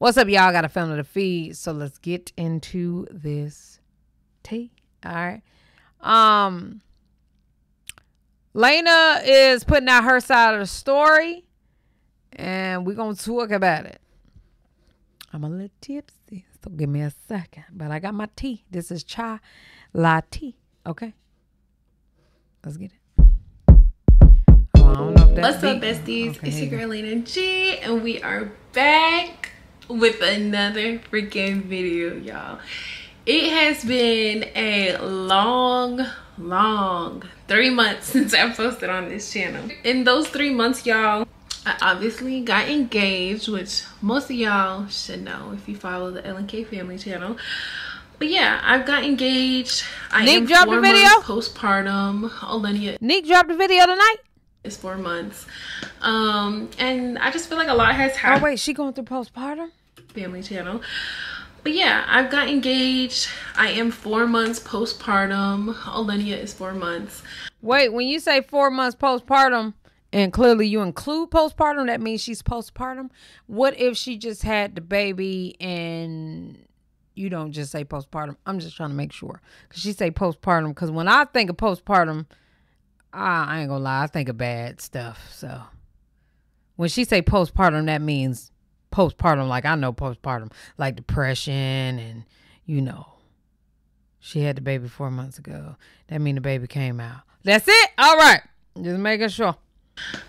What's up, y'all? Got a family to the feed, so let's get into this tea. All right. Um, Lena is putting out her side of the story, and we're gonna talk about it. I'm a little tipsy, so give me a second. But I got my tea. This is chai latte. Okay. Let's get it. I don't know if that's What's up, besties? Okay, it's your girl Lena G, and we are back with another freaking video, y'all. It has been a long, long three months since I posted on this channel. In those three months, y'all, I obviously got engaged, which most of y'all should know if you follow the LNK family channel. But yeah, I've got engaged. I Nick am dropped four the video? months postpartum. Olenia Neek dropped the video tonight. It's four months. Um, and I just feel like a lot has happened. Oh wait, she going through postpartum. Family channel. But yeah, I've got engaged. I am four months postpartum. Olenia is four months. Wait, when you say four months postpartum, and clearly you include postpartum, that means she's postpartum. What if she just had the baby and you don't just say postpartum? I'm just trying to make sure because she say postpartum. Because when I think of postpartum, I, I ain't gonna lie, I think of bad stuff. So when she say postpartum, that means postpartum. Like I know postpartum, like depression and you know she had the baby four months ago. That mean the baby came out. That's it. All right. Just making sure.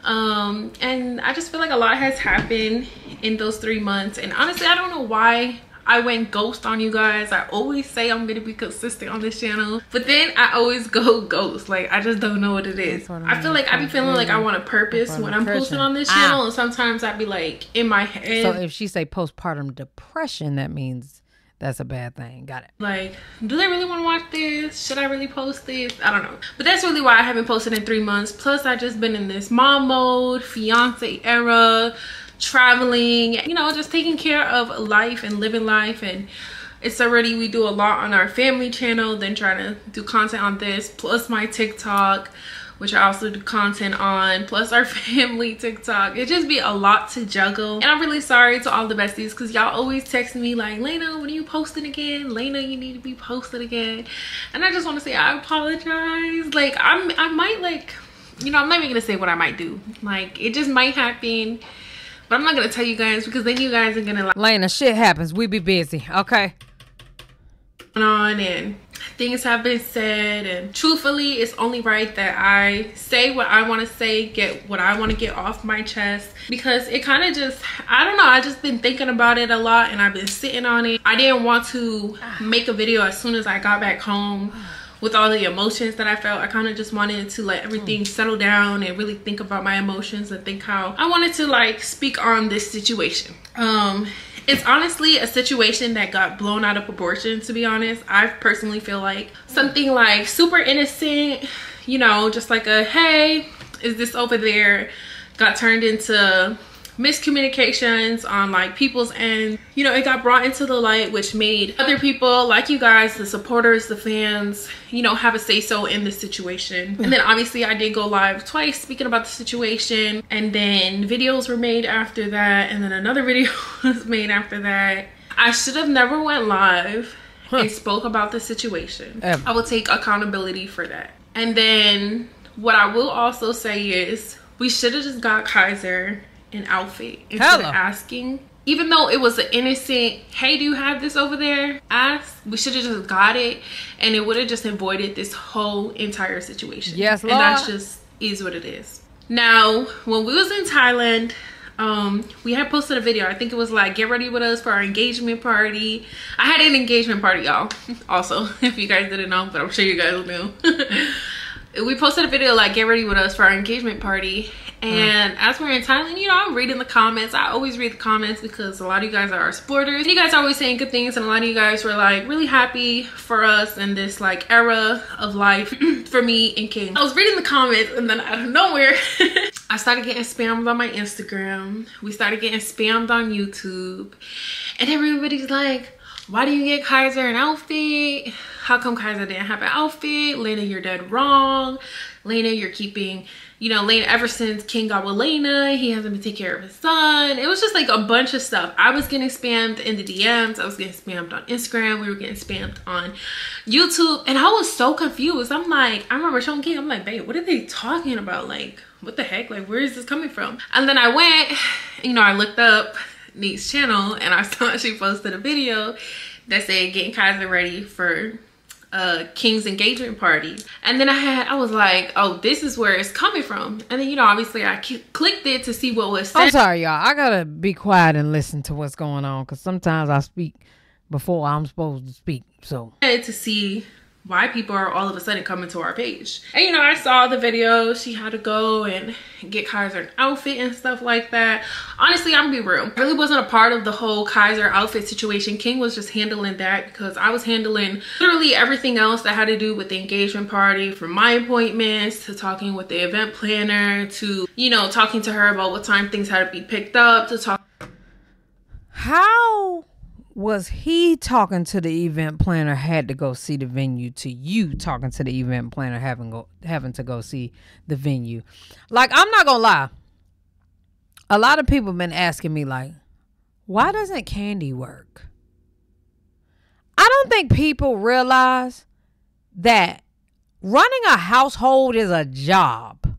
Um, and I just feel like a lot has happened in those three months. And honestly, I don't know why I went ghost on you guys. I always say I'm gonna be consistent on this channel, but then I always go ghost. Like I just don't know what it is. What I feel like I be feeling like I want a purpose when I'm posting on this Ah. channel, and sometimes I be like in my head. So if she say postpartum depression, that means that's a bad thing. Got it. like do they really want to watch this should i really post this i don't know but that's really why i haven't posted in three months plus i just been in this mom mode fiance era traveling you know just taking care of life and living life and it's already we do a lot on our family channel then trying to do content on this plus my tiktok which I also do content on, plus our family TikTok. It just be a lot to juggle. And I'm really sorry to all the besties because y'all always text me like, Lena, when are you posting again? Lena, you need to be posted again. And I just want to say I apologize. Like I'm I might like, you know, I'm not even gonna say what I might do. Like it just might happen. But I'm not gonna tell you guys because then you guys are gonna like Lena, shit happens. We be busy. Okay. on and things have been said and truthfully it's only right that i say what i want to say get what i want to get off my chest because it kind of just i don't know i just been thinking about it a lot and i've been sitting on it i didn't want to make a video as soon as i got back home with all the emotions that I felt, I kind of just wanted to let everything settle down and really think about my emotions and think how I wanted to like speak on this situation. Um, it's honestly a situation that got blown out of proportion, to be honest. I personally feel like something like super innocent, you know, just like a hey, is this over there, got turned into miscommunications on like people's end. You know it got brought into the light which made other people like you guys the supporters the fans you know have a say so in this situation. And then obviously i did go live twice speaking about the situation. And then videos were made after that. And then another video was made after that. I should have never went live and spoke about the situation. Ever. i will take accountability for that. And then what i will also say is we should have just got kaiser an outfit instead Hello. of asking. Even though it was an innocent, hey, do you have this over there? Ask. We should have just got it, and it would have just avoided this whole entire situation. Yes, and that's just is what it is. Now, when we was in Thailand, um, we had posted a video. I think it was like get ready with us for our engagement party. I had an engagement party, y'all. Also, if you guys didn't know, but I'm sure you guys knew. we posted a video like get ready with us for our engagement party and as we're in thailand you know i'm reading the comments i always read the comments because a lot of you guys are our supporters you guys are always saying good things and a lot of you guys were like really happy for us in this like era of life for me and king i was reading the comments and then out of nowhere i started getting spammed on my instagram we started getting spammed on youtube and everybody's like why do you get Kaiser an outfit? How come Kaiser didn't have an outfit? Lena, you're dead wrong. Lena, you're keeping you know, Lena, ever since King got with Lena, he hasn't been taking care of his son. It was just like a bunch of stuff. I was getting spammed in the DMs. I was getting spammed on Instagram. We were getting spammed on YouTube. And I was so confused. I'm like, I remember showing King, I'm like, babe, what are they talking about? Like, what the heck? Like, where is this coming from? And then I went, you know, I looked up Neek's channel and I saw she posted a video that said getting Kaiser ready for uh King's engagement party. And then I had I was like, "Oh, this is where it's coming from." And then you know, obviously I clicked it to see what was said. I'm sorry, y'all. I got to be quiet and listen to what's going on cuz sometimes I speak before I'm supposed to speak. So, to see why people are all of a sudden coming to our page. And you know, I saw the video. She had to go and get Kaiser an outfit and stuff like that. Honestly, I'm gonna be real. I really wasn't a part of the whole Kaiser outfit situation. King was just handling that because I was handling literally everything else that had to do with the engagement party from my appointments to talking with the event planner to, you know, talking to her about what time things had to be picked up to talk. How was he talking to the event planner had to go see the venue to you talking to the event planner having go having to go see the venue? Like i'm not gonna lie. A lot of people been asking me like why doesn't candy work? I don't think people realize that running a household is a job.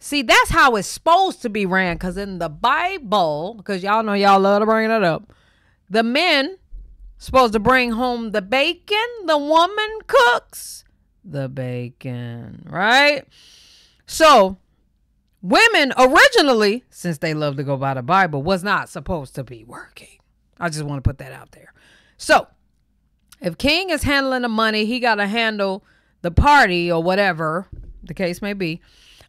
See that's how it's supposed to be ran because in the bible because y'all know y'all love to bring it up the men supposed to bring home the bacon, the woman cooks the bacon, right? So, women originally, since they love to go by the Bible, was not supposed to be working. I just want to put that out there. So, if King is handling the money, he got to handle the party or whatever the case may be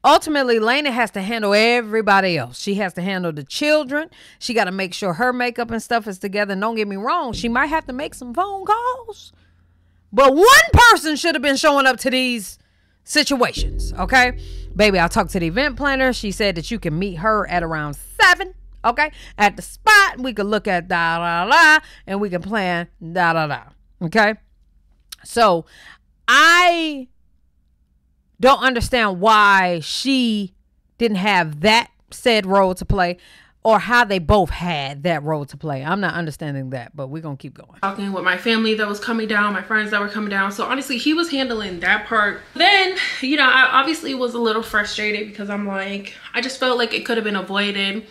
ultimately Lena has to handle everybody else. She has to handle the children. She got to make sure her makeup and stuff is together. And don't get me wrong, she might have to make some phone calls. But one person should have been showing up to these situations, okay? Baby, I talked to the event planner. She said that you can meet her at around 7, okay? At the spot, we could look at da da da and we can plan da da da, okay? So, I don't understand why she didn't have that said role to play or how they both had that role to play. I'm not understanding that, but we're to keep going. Talking with my family that was coming down, my friends that were coming down. So honestly, he was handling that part. Then, you know, I obviously was a little frustrated because I'm like, I just felt like it could have been avoided.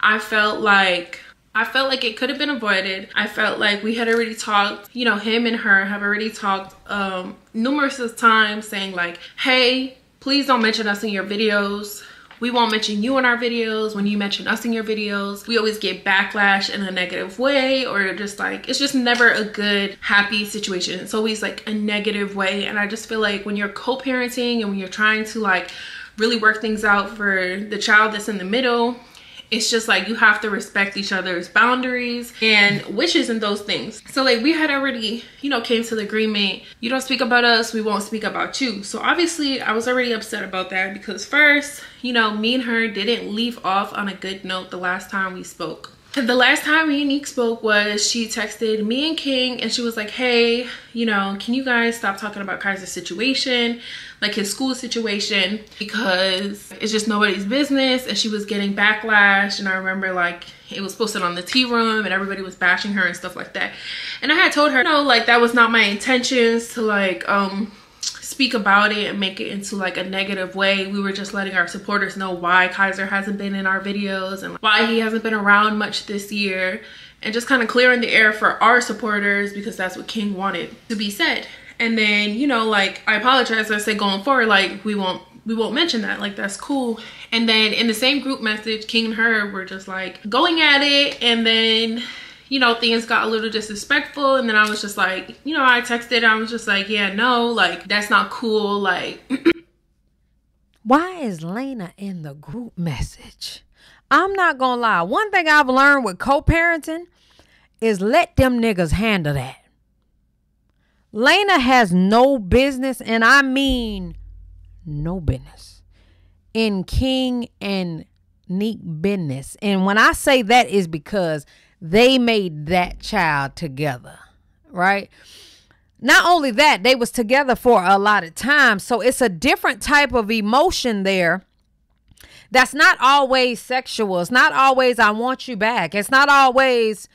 I felt like I felt like it could have been avoided. I felt like we had already talked, you know, him and her have already talked um, numerous times saying like, hey, please don't mention us in your videos. We won't mention you in our videos. When you mention us in your videos, we always get backlash in a negative way or just like, it's just never a good, happy situation. It's always like a negative way. And I just feel like when you're co-parenting and when you're trying to like really work things out for the child that's in the middle it's just like you have to respect each other's boundaries and wishes and those things. So like we had already you know came to the agreement you don't speak about us we won't speak about you. So obviously i was already upset about that because first you know me and her didn't leave off on a good note the last time we spoke. The last time me and Neek spoke was she texted me and King and she was like, hey, you know, can you guys stop talking about Kaiser's situation, like his school situation, because it's just nobody's business. And she was getting backlash. And I remember like it was posted on the tea room and everybody was bashing her and stuff like that. And I had told her, no, like that was not my intentions to like, um, speak about it and make it into like a negative way. We were just letting our supporters know why Kaiser hasn't been in our videos and why he hasn't been around much this year and just kind of clearing the air for our supporters because that's what King wanted to be said. And then, you know, like I apologize. I said going forward, like we won't we won't mention that like that's cool and then in the same group message king and her were just like going at it and then you know, things got a little disrespectful. And then I was just like, you know, I texted, I was just like, yeah, no, like, that's not cool. Like, why is Lena in the group message? I'm not gonna lie. One thing I've learned with co parenting is let them niggas handle that. Lena has no business, and I mean no business, in King and Neek business. And when I say that is because they made that child together, right? Not only that, they was together for a lot of time. So it's a different type of emotion there that's not always sexual. It's not always I want you back. It's not always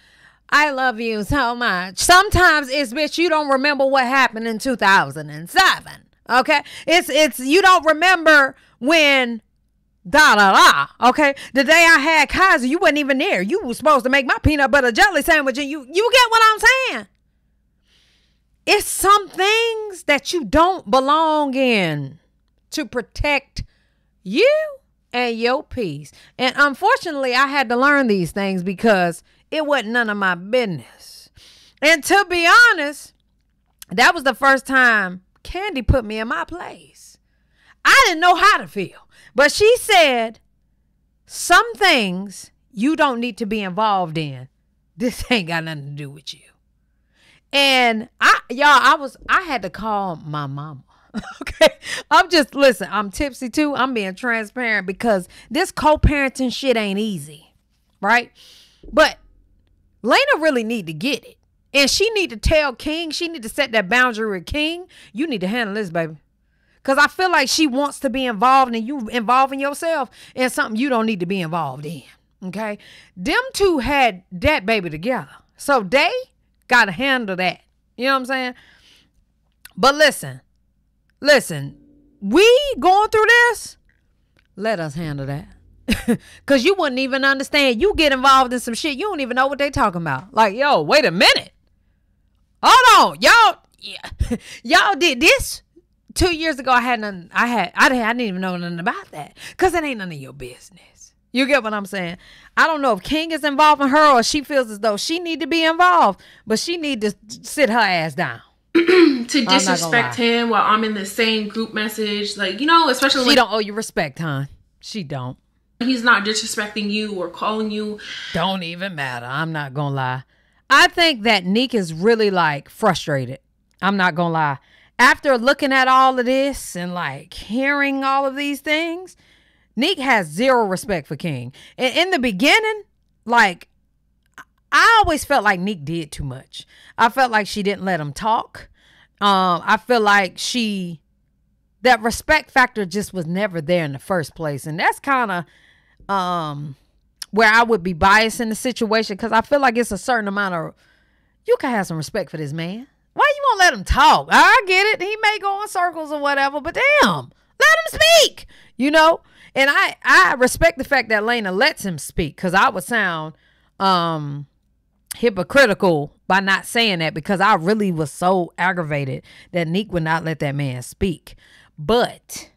I love you so much. Sometimes it's bitch you don't remember what happened in 2007. Okay? It's it's you don't remember when da da da. Okay, the day I had Kaiser, you wasn't even there. You was supposed to make my peanut butter jelly sandwich, and you you get what I'm saying. It's some things that you don't belong in to protect you and your peace. And unfortunately, I had to learn these things because it wasn't none of my business. And to be honest, that was the first time Candy put me in my place. I didn't know how to feel. But she said, some things you don't need to be involved in. This ain't got nothing to do with you. And I y'all, I was I had to call my mama. okay. I'm just listen, I'm tipsy too. I'm being transparent because this co-parenting shit ain't easy. Right? But Lena really need to get it. And she need to tell King, she need to set that boundary with King. You need to handle this, baby. Cause I feel like she wants to be involved and you involving yourself in something you don't need to be involved in. Okay. Them two had that baby together. So they gotta handle that. You know what I'm saying? But listen, listen, we going through this, let us handle that. Cause you wouldn't even understand. You get involved in some shit, you don't even know what they talking about. Like, yo, wait a minute. Hold on. Y'all, yeah, y'all did this two years ago, I had none. I had I didn't, I didn't even know nothing about that because it ain't none of your business. You get what I'm saying? I don't know if King is involving her or she feels as though she need to be involved, but she need to sit her ass down. to disrespect him while I'm in the same group message, like you know, especially she when don't owe you respect, huh? She don't. He's not disrespecting you or calling you. Don't even matter. I'm not gonna lie. I think that Neek is really like frustrated. I'm not gonna lie after looking at all of this and like hearing all of these things, Neek has zero respect for King. And in the beginning, like I always felt like Neek did too much. I felt like she didn't let him talk. Um, I feel like she that respect factor just was never there in the first place. And that's kind of um where I would be biased in the situation because I feel like it's a certain amount of you can have some respect for this man. Why you won't let him talk? I get it. He may go in circles or whatever, but damn, let him speak. You know? And I I respect the fact that Lena lets him speak because I would sound um hypocritical by not saying that because I really was so aggravated that Neek would not let that man speak. But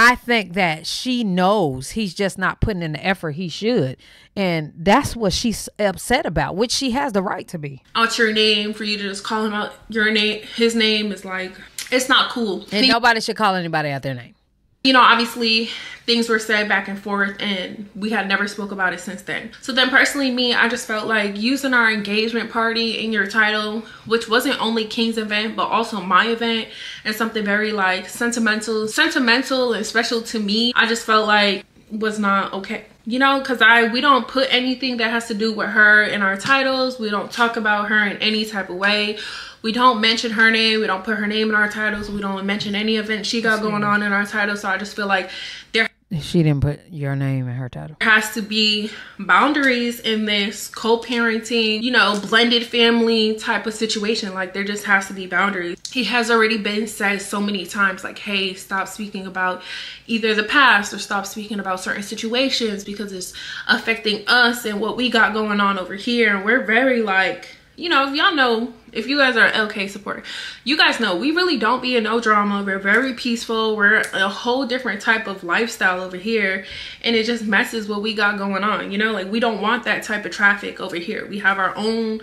I think that she knows he's just not putting in the effort he should. And that's what she's upset about, which she has the right to be. Out your name for you to just call him out your name his name is like it's not cool. And nobody should call anybody out their name you know, obviously things were said back and forth and we had never spoke about it since then. So then personally me, I just felt like using our engagement party in your title, which wasn't only King's event, but also my event and something very like sentimental, sentimental and special to me. I just felt like was not okay you know because i we don't put anything that has to do with her in our titles we don't talk about her in any type of way we don't mention her name. We don't put her name in our titles. We don't mention any event she got going on in our title so i just feel like there she didn't put your name in her title. has to be boundaries in this co-parenting you know blended family type of situation. Like there just has to be boundaries. He has already been said so many times like hey stop speaking about either the past or stop speaking about certain situations because it's affecting us and what we got going on over here. And we're very like you know, if y'all know, if you guys are LK supporter, you guys know we really don't be in no drama. We're very peaceful. We're a whole different type of lifestyle over here. And it just messes what we got going on. You know, like we don't want that type of traffic over here. We have our own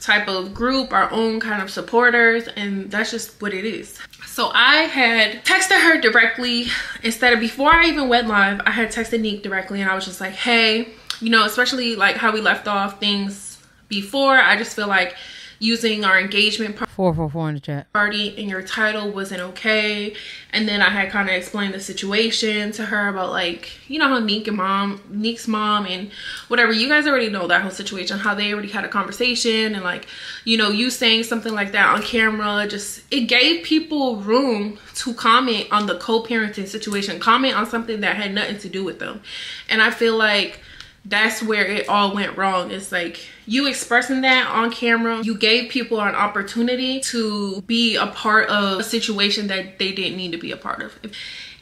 type of group, our own kind of supporters, and that's just what it is. So I had texted her directly instead of before I even went live, I had texted Neek directly and I was just like, hey, you know, especially like how we left off things before. I just feel like using our engagement four four four in the chat party and your title wasn't okay and then i had kind of explained the situation to her about like you know how Neek and mom Neek's mom and whatever you guys already know that whole situation how they already had a conversation and like you know you saying something like that on camera just it gave people room to comment on the co-parenting situation comment on something that had nothing to do with them and i feel like that's where it all went wrong. It's like you expressing that on camera, you gave people an opportunity to be a part of a situation that they didn't need to be a part of.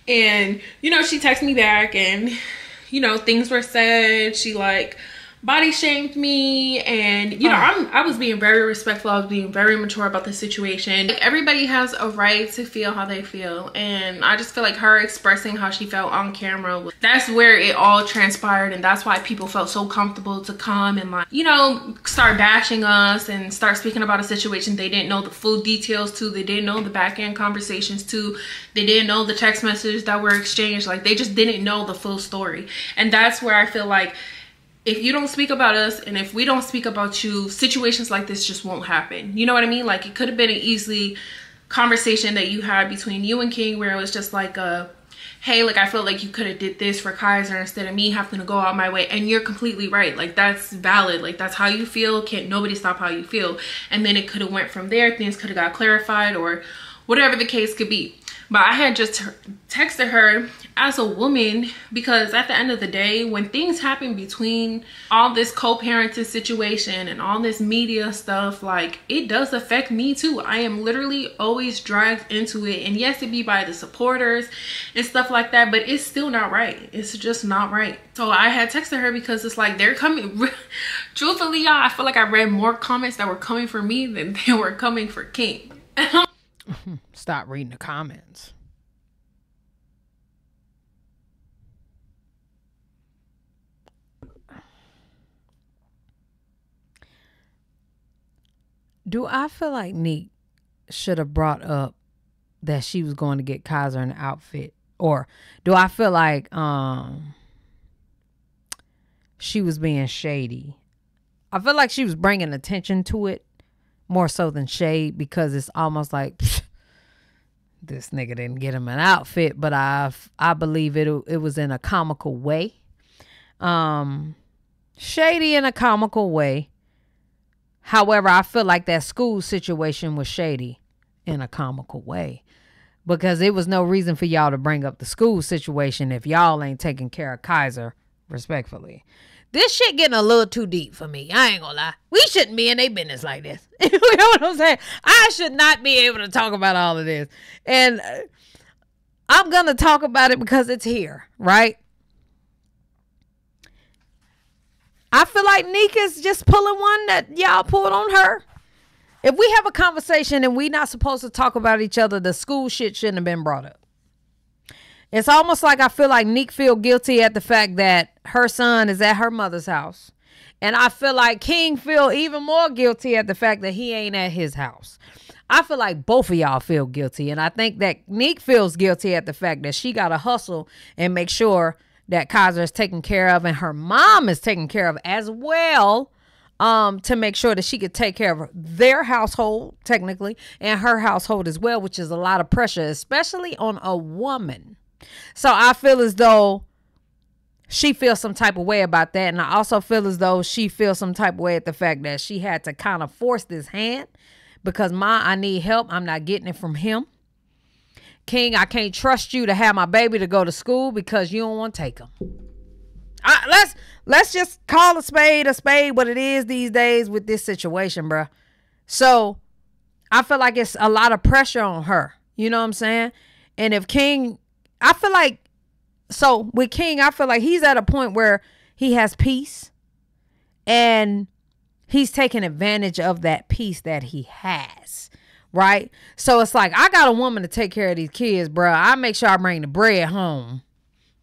And, you know, she texted me back and, you know, things were said. She like, body shamed me and you know I'm I was being very respectful. I was being very mature about the situation. Like, everybody has a right to feel how they feel. And I just feel like her expressing how she felt on camera that's where it all transpired. And that's why people felt so comfortable to come and like you know start bashing us and start speaking about a situation they didn't know the full details to. They didn't know the back end conversations to. They didn't know the text messages that were exchanged. Like they just didn't know the full story. And that's where I feel like if you don't speak about us and if we don't speak about you, situations like this just won't happen. You know what I mean? Like it could have been an easily conversation that you had between you and King where it was just like a hey, like I feel like you could have did this for Kaiser instead of me having to go out my way. And you're completely right. Like that's valid. Like that's how you feel. Can't nobody stop how you feel. And then it could have went from there. Things could have got clarified or whatever the case could be. But I had just texted her as a woman because at the end of the day, when things happen between all this co-parenting situation and all this media stuff, like it does affect me too. I am literally always dragged into it. And yes, it be by the supporters and stuff like that, but it's still not right. It's just not right. So I had texted her because it's like they're coming. Truthfully, y'all, I feel like I read more comments that were coming for me than they were coming for King. Stop reading the comments. Do I feel like Neek should have brought up that she was going to get Kaiser an outfit? Or do I feel like um she was being shady? I feel like she was bringing attention to it more so than shade because it's almost like this nigga didn't get him an outfit, but I I believe it it was in a comical way. Um shady in a comical way. However, I feel like that school situation was shady in a comical way because it was no reason for y'all to bring up the school situation if y'all ain't taking care of Kaiser respectfully. This shit getting a little too deep for me. I ain't gonna lie. We shouldn't be in a business like this. you know what I'm saying? I should not be able to talk about all of this. And uh, I'm gonna talk about it because it's here, right? I feel like Nika's just pulling one that y'all pulled on her. If we have a conversation and we not supposed to talk about each other, the school shit shouldn't have been brought up. It's almost like I feel like Neek feel guilty at the fact that her son is at her mother's house. And I feel like King feel even more guilty at the fact that he ain't at his house. I feel like both of y'all feel guilty. And I think that Neek feels guilty at the fact that she got to hustle and make sure that Kaiser is taken care of and her mom is taken care of as well um, to make sure that she could take care of their household, technically, and her household as well, which is a lot of pressure, especially on a woman. So I feel as though she feels some type of way about that. And I also feel as though she feels some type of way at the fact that she had to kind of force this hand because my I need help. I'm not getting it from him. King, I can't trust you to have my baby to go to school because you don't want to take him. I, let's let's just call a spade a spade what it is these days with this situation, bruh. So I feel like it's a lot of pressure on her. You know what I'm saying? And if King, I feel like so with King, I feel like he's at a point where he has peace and he's taking advantage of that peace that he has right? So it's like I got a woman to take care of these kids, bro. I make sure I bring the bread home.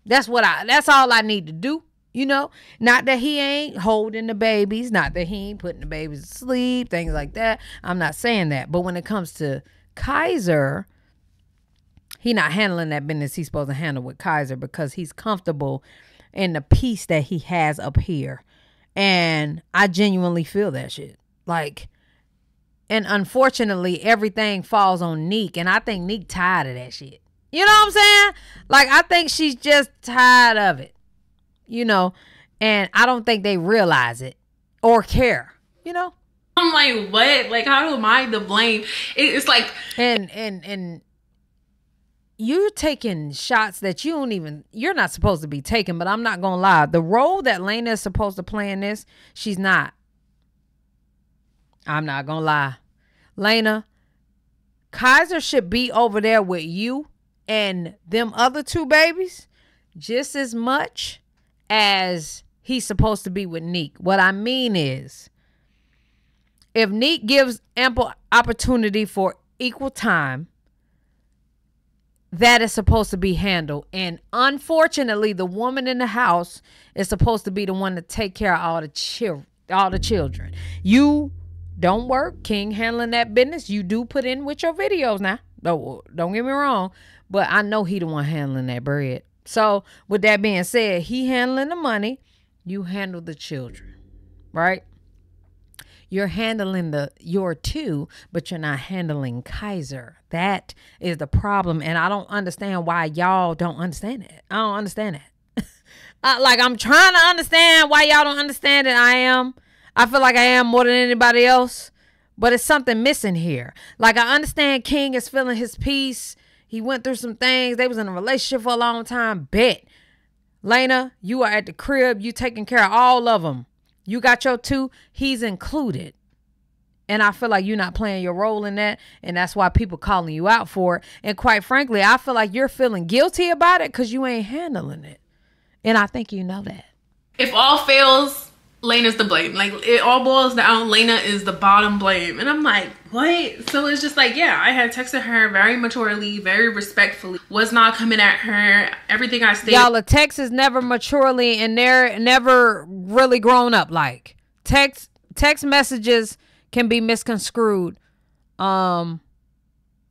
That's what I. That's all I need to do. You know, not that he ain't holding the babies, not that he ain't putting the babies to sleep, things like that. I'm not saying that. But when it comes to Kaiser, he not handling that business he's supposed to handle with Kaiser because he's comfortable in the peace that he has up here. And I genuinely feel that shit. Like And unfortunately, everything falls on Neek. And I think Neek tired of that shit. You know what I'm saying? Like, I think she's just tired of it. You know, and I don't think they realize it or care, you know? I'm like, what? Like, how am I to blame? It's like, and and and you're taking shots that you don't even you're not supposed to be taking but i'm not gonna lie. The role that lena is supposed to play in this she's not. I'm not gonna lie. Lena kaiser should be over there with you and them other two babies just as much as he's supposed to be with neek. What i mean is if neek gives ample opportunity for equal time that is supposed to be handled. And unfortunately, the woman in the house is supposed to be the one to take care of all the children, all the children. You don't work, King handling that business. You do put in with your videos now. Don't don't get me wrong, but I know he the one handling that bread. So with that being said, he handling the money, you handle the children, right? You're handling the your two, but you're not handling Kaiser. That is the problem, and I don't understand why y'all don't understand it. I don't understand it. uh, like I'm trying to understand why y'all don't understand it. I am. I feel like I am more than anybody else, but it's something missing here. Like I understand King is feeling his peace. He went through some things. They was in a relationship for a long time. Bet. Lena, you are at the crib. You taking care of all of them. You got your two, he's included. And I feel like you're not playing your role in that. And that's why people calling you out for it. And quite frankly, I feel like you're feeling guilty about it because you ain't handling it. And I think you know that. If all fails, Lena's the blame. Like it all boils down, Lena is the bottom blame. And I'm like, what? So it's just like, yeah, I had texted her very maturely, very respectfully, was not coming at her. Everything I stated. Y'all, the text is never maturely and they're never really grown up. Like text text messages can be misconstrued um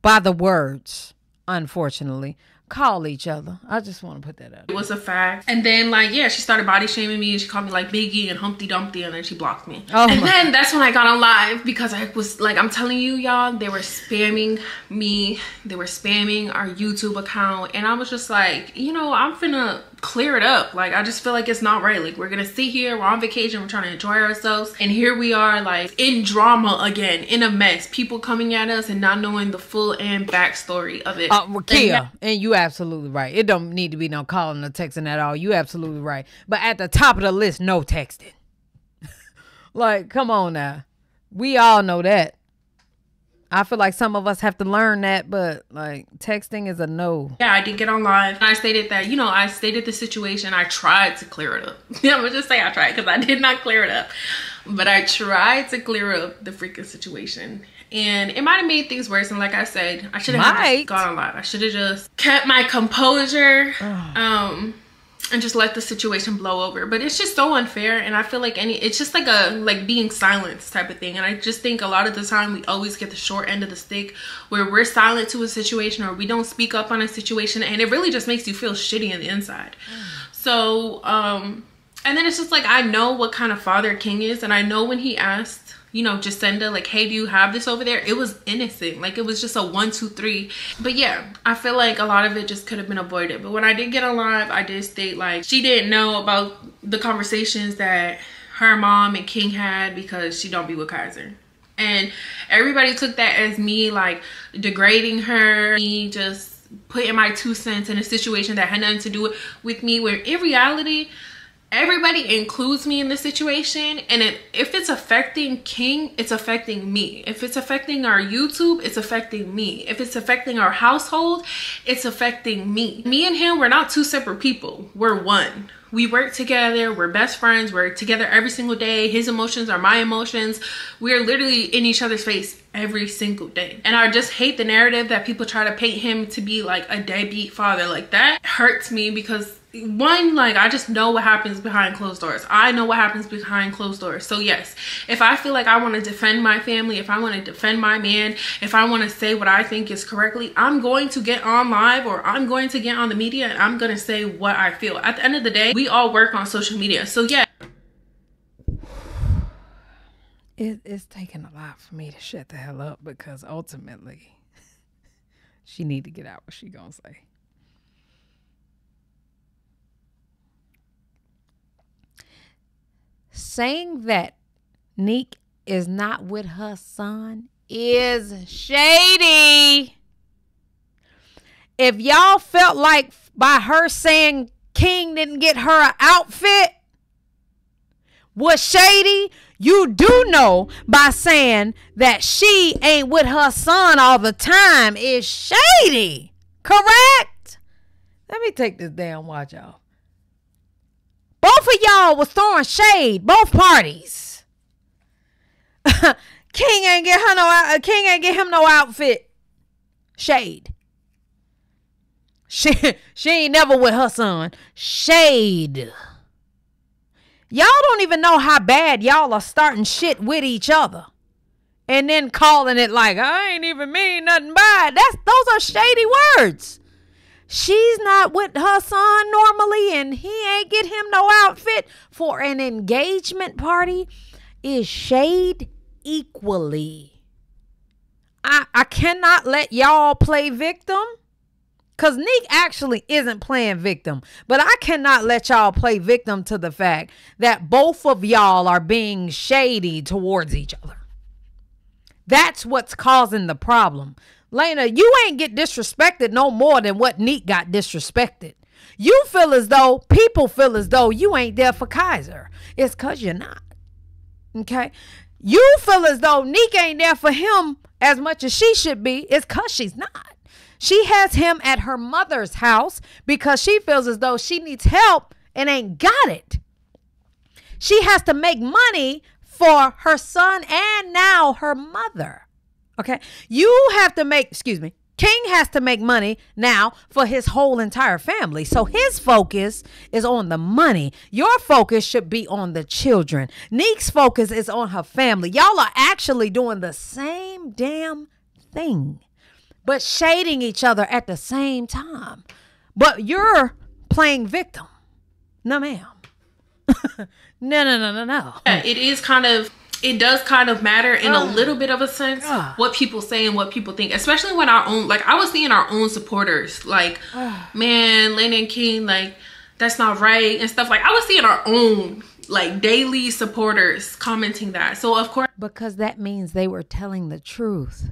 by the words, unfortunately call each other. I just want to put that out. It was a fact. And then like yeah, she started body shaming me and she called me like Biggie and Humpty Dumpty and then she blocked me. Oh and then that's when I got on live because I was like I'm telling you y'all, they were spamming me. They were spamming our YouTube account and I was just like, you know, I'm finna clear it up. Like I just feel like it's not right. Like we're gonna sit here, we're on vacation, we're trying to enjoy ourselves, and here we are like in drama again, in a mess. People coming at us and not knowing the full and backstory of it. Uh, Kia, and, and you absolutely right. It don't need to be no calling or texting at all. You absolutely right. But at the top of the list, no texting. like, come on now. We all know that. I feel like some of us have to learn that, but like texting is a no. Yeah, I did get on live. I stated that, you know, I stated the situation. I tried to clear it up. Yeah, I'm gonna just say I tried because I did not clear it up. But I tried to clear up the freaking situation. And it might have made things worse. And like I said, I should have gone on live. I should have just kept my composure. um and just let the situation blow over. But it's just so unfair and i feel like any it's just like a like being silenced type of thing. And i just think a lot of the time we always get the short end of the stick where we're silent to a situation or we don't speak up on a situation and it really just makes you feel shitty on the inside. So um and then it's just like i know what kind of father king is and i know when he asked you know, Jacinda, like, hey, do you have this over there? It was innocent. Like, it was just a one, two, three. But yeah, I feel like a lot of it just could have been avoided. But when I did get on live, I did state, like, she didn't know about the conversations that her mom and King had because she don't be with Kaiser. And everybody took that as me, like, degrading her, me just putting my two cents in a situation that had nothing to do with me, where in reality, everybody includes me in the situation and it, if it's affecting king it's affecting me. If it's affecting our youtube it's affecting me. If it's affecting our household it's affecting me. Me and him we're not two separate people. We're one. We work together. We're best friends. We're together every single day. His emotions are my emotions. We're literally in each other's face every single day. And i just hate the narrative that people try to paint him to be like a deadbeat father like that. Hurts me because one like i just know what happens behind closed doors. I know what happens behind closed doors. So yes if i feel like i want to defend my family if i want to defend my man if i want to say what i think is correctly i'm going to get on live or i'm going to get on the media and i'm going to say what i feel. At the end of the day we all work on social media. So yeah. It, it's taking a lot for me to shut the hell up because ultimately she need to get out what she gonna say. Saying that Neek is not with her son is shady. If y'all felt like by her saying King didn't get her an outfit was shady, you do know by saying that she ain't with her son all the time is shady. Correct? Let me take this damn watch off. Both of y'all was throwing shade, both parties. King ain't get her no uh, King ain't get him no outfit. Shade. She she ain't never with her son. Shade. Y'all don't even know how bad y'all are starting shit with each other. And then calling it like I ain't even mean nothing by it. That's those are shady words. She's not with her son normally, and he ain't get him no outfit for an engagement party. Is shade equally. I I cannot let y'all play victim. Cause Neek actually isn't playing victim, but I cannot let y'all play victim to the fact that both of y'all are being shady towards each other. That's what's causing the problem. Lena, you ain't get disrespected no more than what Neek got disrespected. You feel as though people feel as though you ain't there for Kaiser. It's cause you're not. Okay? You feel as though Neek ain't there for him as much as she should be. It's cause she's not. She has him at her mother's house because she feels as though she needs help and ain't got it. She has to make money for her son and now her mother. Okay. You have to make, excuse me, King has to make money now for his whole entire family. So his focus is on the money. Your focus should be on the children. Neek's focus is on her family. Y'all are actually doing the same damn thing but shading each other at the same time. But you're playing victim. No, ma'am. no, no, no, no, no. Yeah, it is kind of it does kind of matter in a oh. little bit of a sense what people say and what people think, especially when our own like I was seeing our own supporters like, man, Lane and King like that's not right and stuff like I was seeing our own like daily supporters commenting that. So of course because that means they were telling the truth.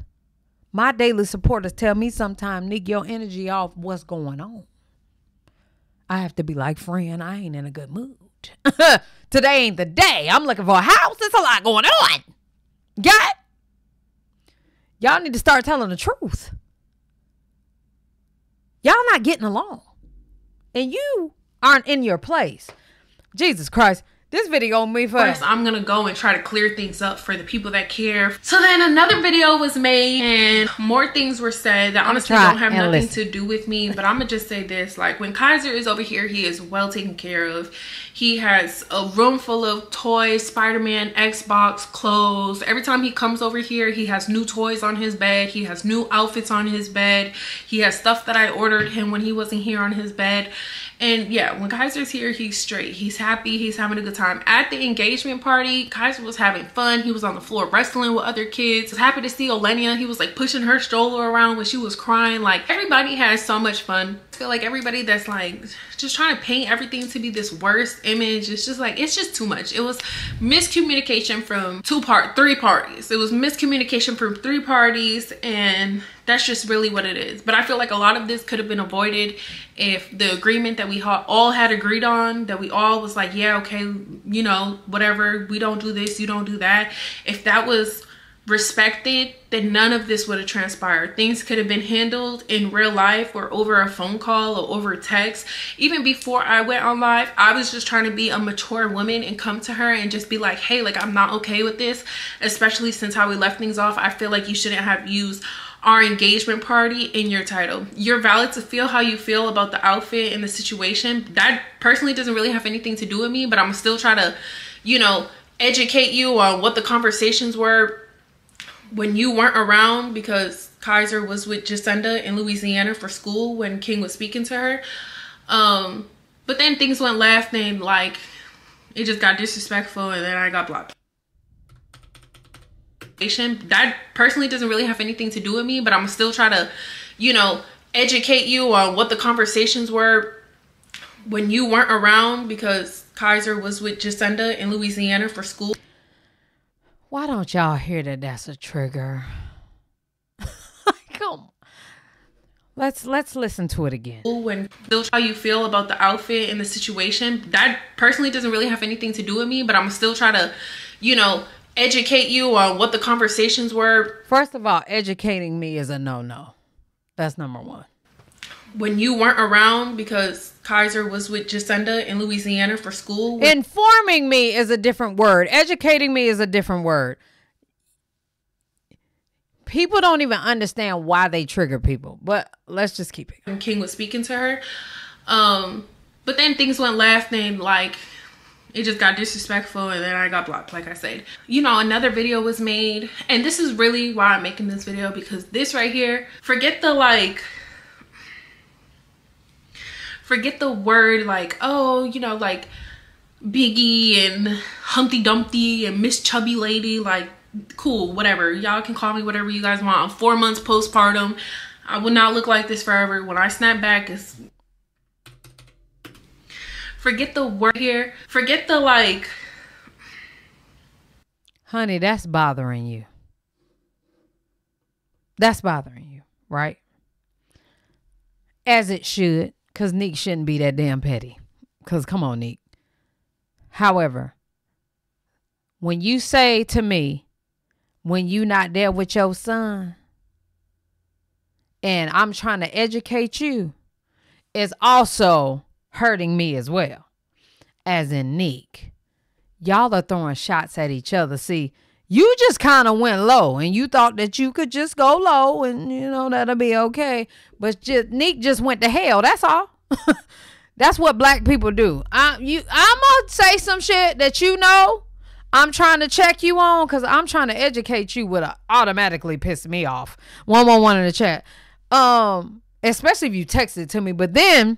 My daily supporters tell me sometimes, Nick, your energy off what's going on. I have to be like, friend, I ain't in a good mood. Today ain't the day. I'm looking for a house. There's a lot going on. Got? Y'all need to start telling the truth. Y'all not getting along. And you aren't in your place. Jesus Christ. This video on me first. I'm gonna go and try to clear things up for the people that care. So then another video was made and more things were said that honestly don't have nothing listen. to do with me. But I'm gonna just say this: like when Kaiser is over here, he is well taken care of. He has a room full of toys, Spider-Man, Xbox, clothes. Every time he comes over here, he has new toys on his bed. He has new outfits on his bed. He has stuff that I ordered him when he wasn't here on his bed. And yeah, when Kaiser's here, he's straight. He's happy. He's having a good time. At the engagement party, Kaiser was having fun. He was on the floor wrestling with other kids. Was happy to see Olenia. He was like pushing her stroller around when she was crying. Like everybody has so much fun. Feel like everybody that's like just trying to paint everything to be this worst image. It's just like, it's just too much. It was miscommunication from two part, three parties. It was miscommunication from three parties and that's just really what it is. But I feel like a lot of this could have been avoided if the agreement that we all had agreed on, that we all was like, yeah, okay, you know, whatever, we don't do this, you don't do that. If that was respected, then none of this would have transpired. Things could have been handled in real life or over a phone call or over text. Even before I went on live, I was just trying to be a mature woman and come to her and just be like, hey, like I'm not okay with this, especially since how we left things off. I feel like you shouldn't have used our engagement party in your title. You're valid to feel how you feel about the outfit and the situation. That personally doesn't really have anything to do with me, but I'm still trying to, you know, educate you on what the conversations were when you weren't around because Kaiser was with Jacinda in Louisiana for school when King was speaking to her. Um, but then things went left and like it just got disrespectful and then I got blocked. that personally doesn't really have anything to do with me, but I'm still try to, you know, educate you on what the conversations were when you weren't around because Kaiser was with Jacinda in Louisiana for school. Why don't y'all hear that that's a trigger? Come Let's let's listen to it again. When still how you feel about the outfit and the situation, that personally doesn't really have anything to do with me, but I'm still trying to, you know, educate you on what the conversations were. First of all, educating me is a no-no. That's number 1. When you weren't around because Kaiser was with Jacinda in Louisiana for school. Informing me is a different word. Educating me is a different word. People don't even understand why they trigger people, but let's just keep it. King was speaking to her. Um, but then things went left and like it just got disrespectful and then I got blocked like I said. You know, another video was made and this is really why I'm making this video because this right here, forget the like forget the word like, oh, you know, like Biggie and Humpty Dumpty and Miss Chubby Lady, like cool, whatever. Y'all can call me whatever you guys want. I'm four months postpartum. I will not look like this forever. When I snap back, it's forget the word here. Forget the like. Honey, that's bothering you. That's bothering you, right? As it should. Because Nick shouldn't be that damn petty. Because come on, Nick. However, when you say to me, when you not there with your son, and I'm trying to educate you, it's also hurting me as well. As in Nick. Y'all are throwing shots at each other. See, you just kind of went low and you thought that you could just go low and you know that'll be okay. But just nick just went to hell that's all. That's what black people do. I you i'm gonna say some shit that you know i'm trying to check you on because i'm trying to educate you would automatically piss me off. 111 in the chat. Um especially if you text it to me but then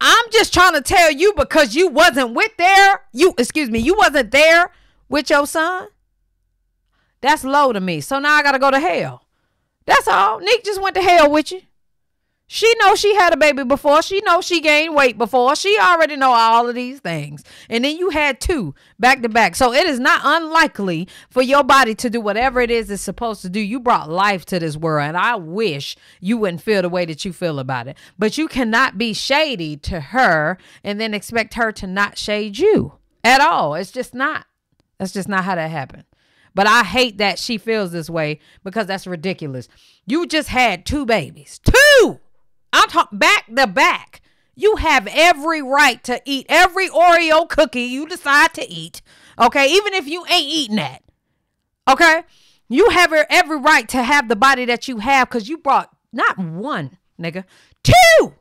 i'm just trying to tell you because you wasn't with there. You excuse me you wasn't there with your son, that's low to me. So now I gotta go to hell. That's all. Nick just went to hell with you. She knows she had a baby before. She knows she gained weight before. She already know all of these things. And then you had two back to back. So it is not unlikely for your body to do whatever it is it's supposed to do. You brought life to this world. And I wish you wouldn't feel the way that you feel about it. But you cannot be shady to her and then expect her to not shade you at all. It's just not. That's just not how that happened. But I hate that she feels this way because that's ridiculous. You just had two babies. Two! I'm talking back to back. You have every right to eat every Oreo cookie you decide to eat. Okay? Even if you ain't eating that. Okay? You have every right to have the body that you have because you brought not one, nigga, two.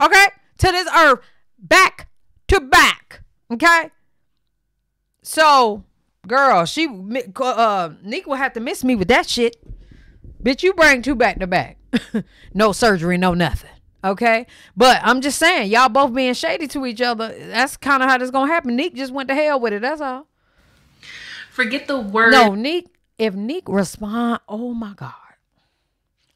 Okay? To this earth back to back. Okay? So, girl, she uh Nick will have to miss me with that shit. Bitch, you bring two back to back. no surgery, no nothing. Okay? But I'm just saying, y'all both being shady to each other. That's kind of how this gonna happen. Nick just went to hell with it. That's all. Forget the word. No, Nick. If Nick respond, oh my god,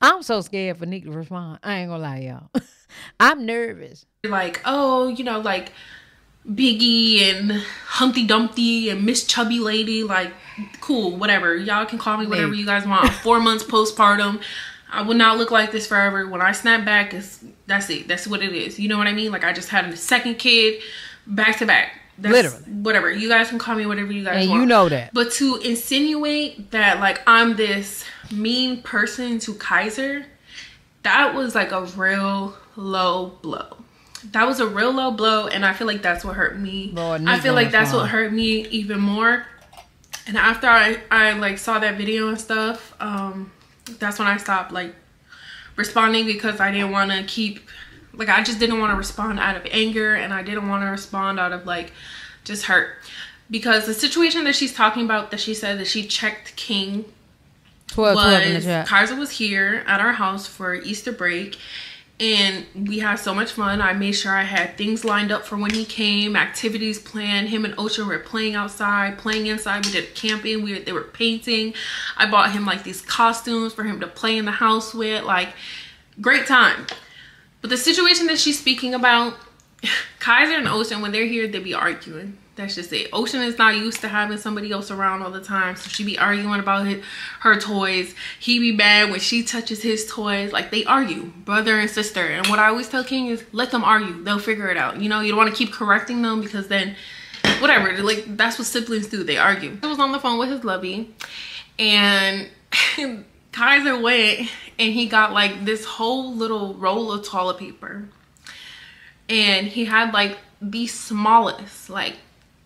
I'm so scared for Nick to respond. I ain't gonna lie, y'all. I'm nervous. Like, oh, you know, like Biggie and Humpty Dumpty and Miss Chubby Lady. Like, cool, whatever. Y'all can call me whatever you guys want. four months postpartum. I will not look like this forever. When I snap back, it's that's it. That's what it is. You know what I mean? Like I just had a second kid, back to back. That's Literally, whatever. You guys can call me whatever you guys and want. you know that. But to insinuate that like I'm this mean person to Kaiser, that was like a real low blow that was a real low blow and i feel like that's what hurt me. Lord, i feel like that's what hurt me even more. And after i i like saw that video and stuff um that's when i stopped like responding because i didn't want to keep like i just didn't want to respond out of anger and i didn't want to respond out of like just hurt. Because the situation that she's talking about that she said that she checked king 12, was 12 Kaiser was here at our house for Easter break and we had so much fun. I made sure I had things lined up for when he came, activities planned. Him and Ocean were playing outside, playing inside. We did camping. We were, they were painting. I bought him like these costumes for him to play in the house with. Like, great time. But the situation that she's speaking about, Kaiser and Ocean, when they're here, they be arguing. That's just it. Ocean is not used to having somebody else around all the time. So she be arguing about his, her toys. He be mad when she touches his toys. Like they argue, brother and sister. And what I always tell King is let them argue. They'll figure it out. You know, you don't want to keep correcting them because then whatever. Like that's what siblings do. They argue. He was on the phone with his lovey and Kaiser went and he got like this whole little roll of toilet paper. And he had like the smallest, like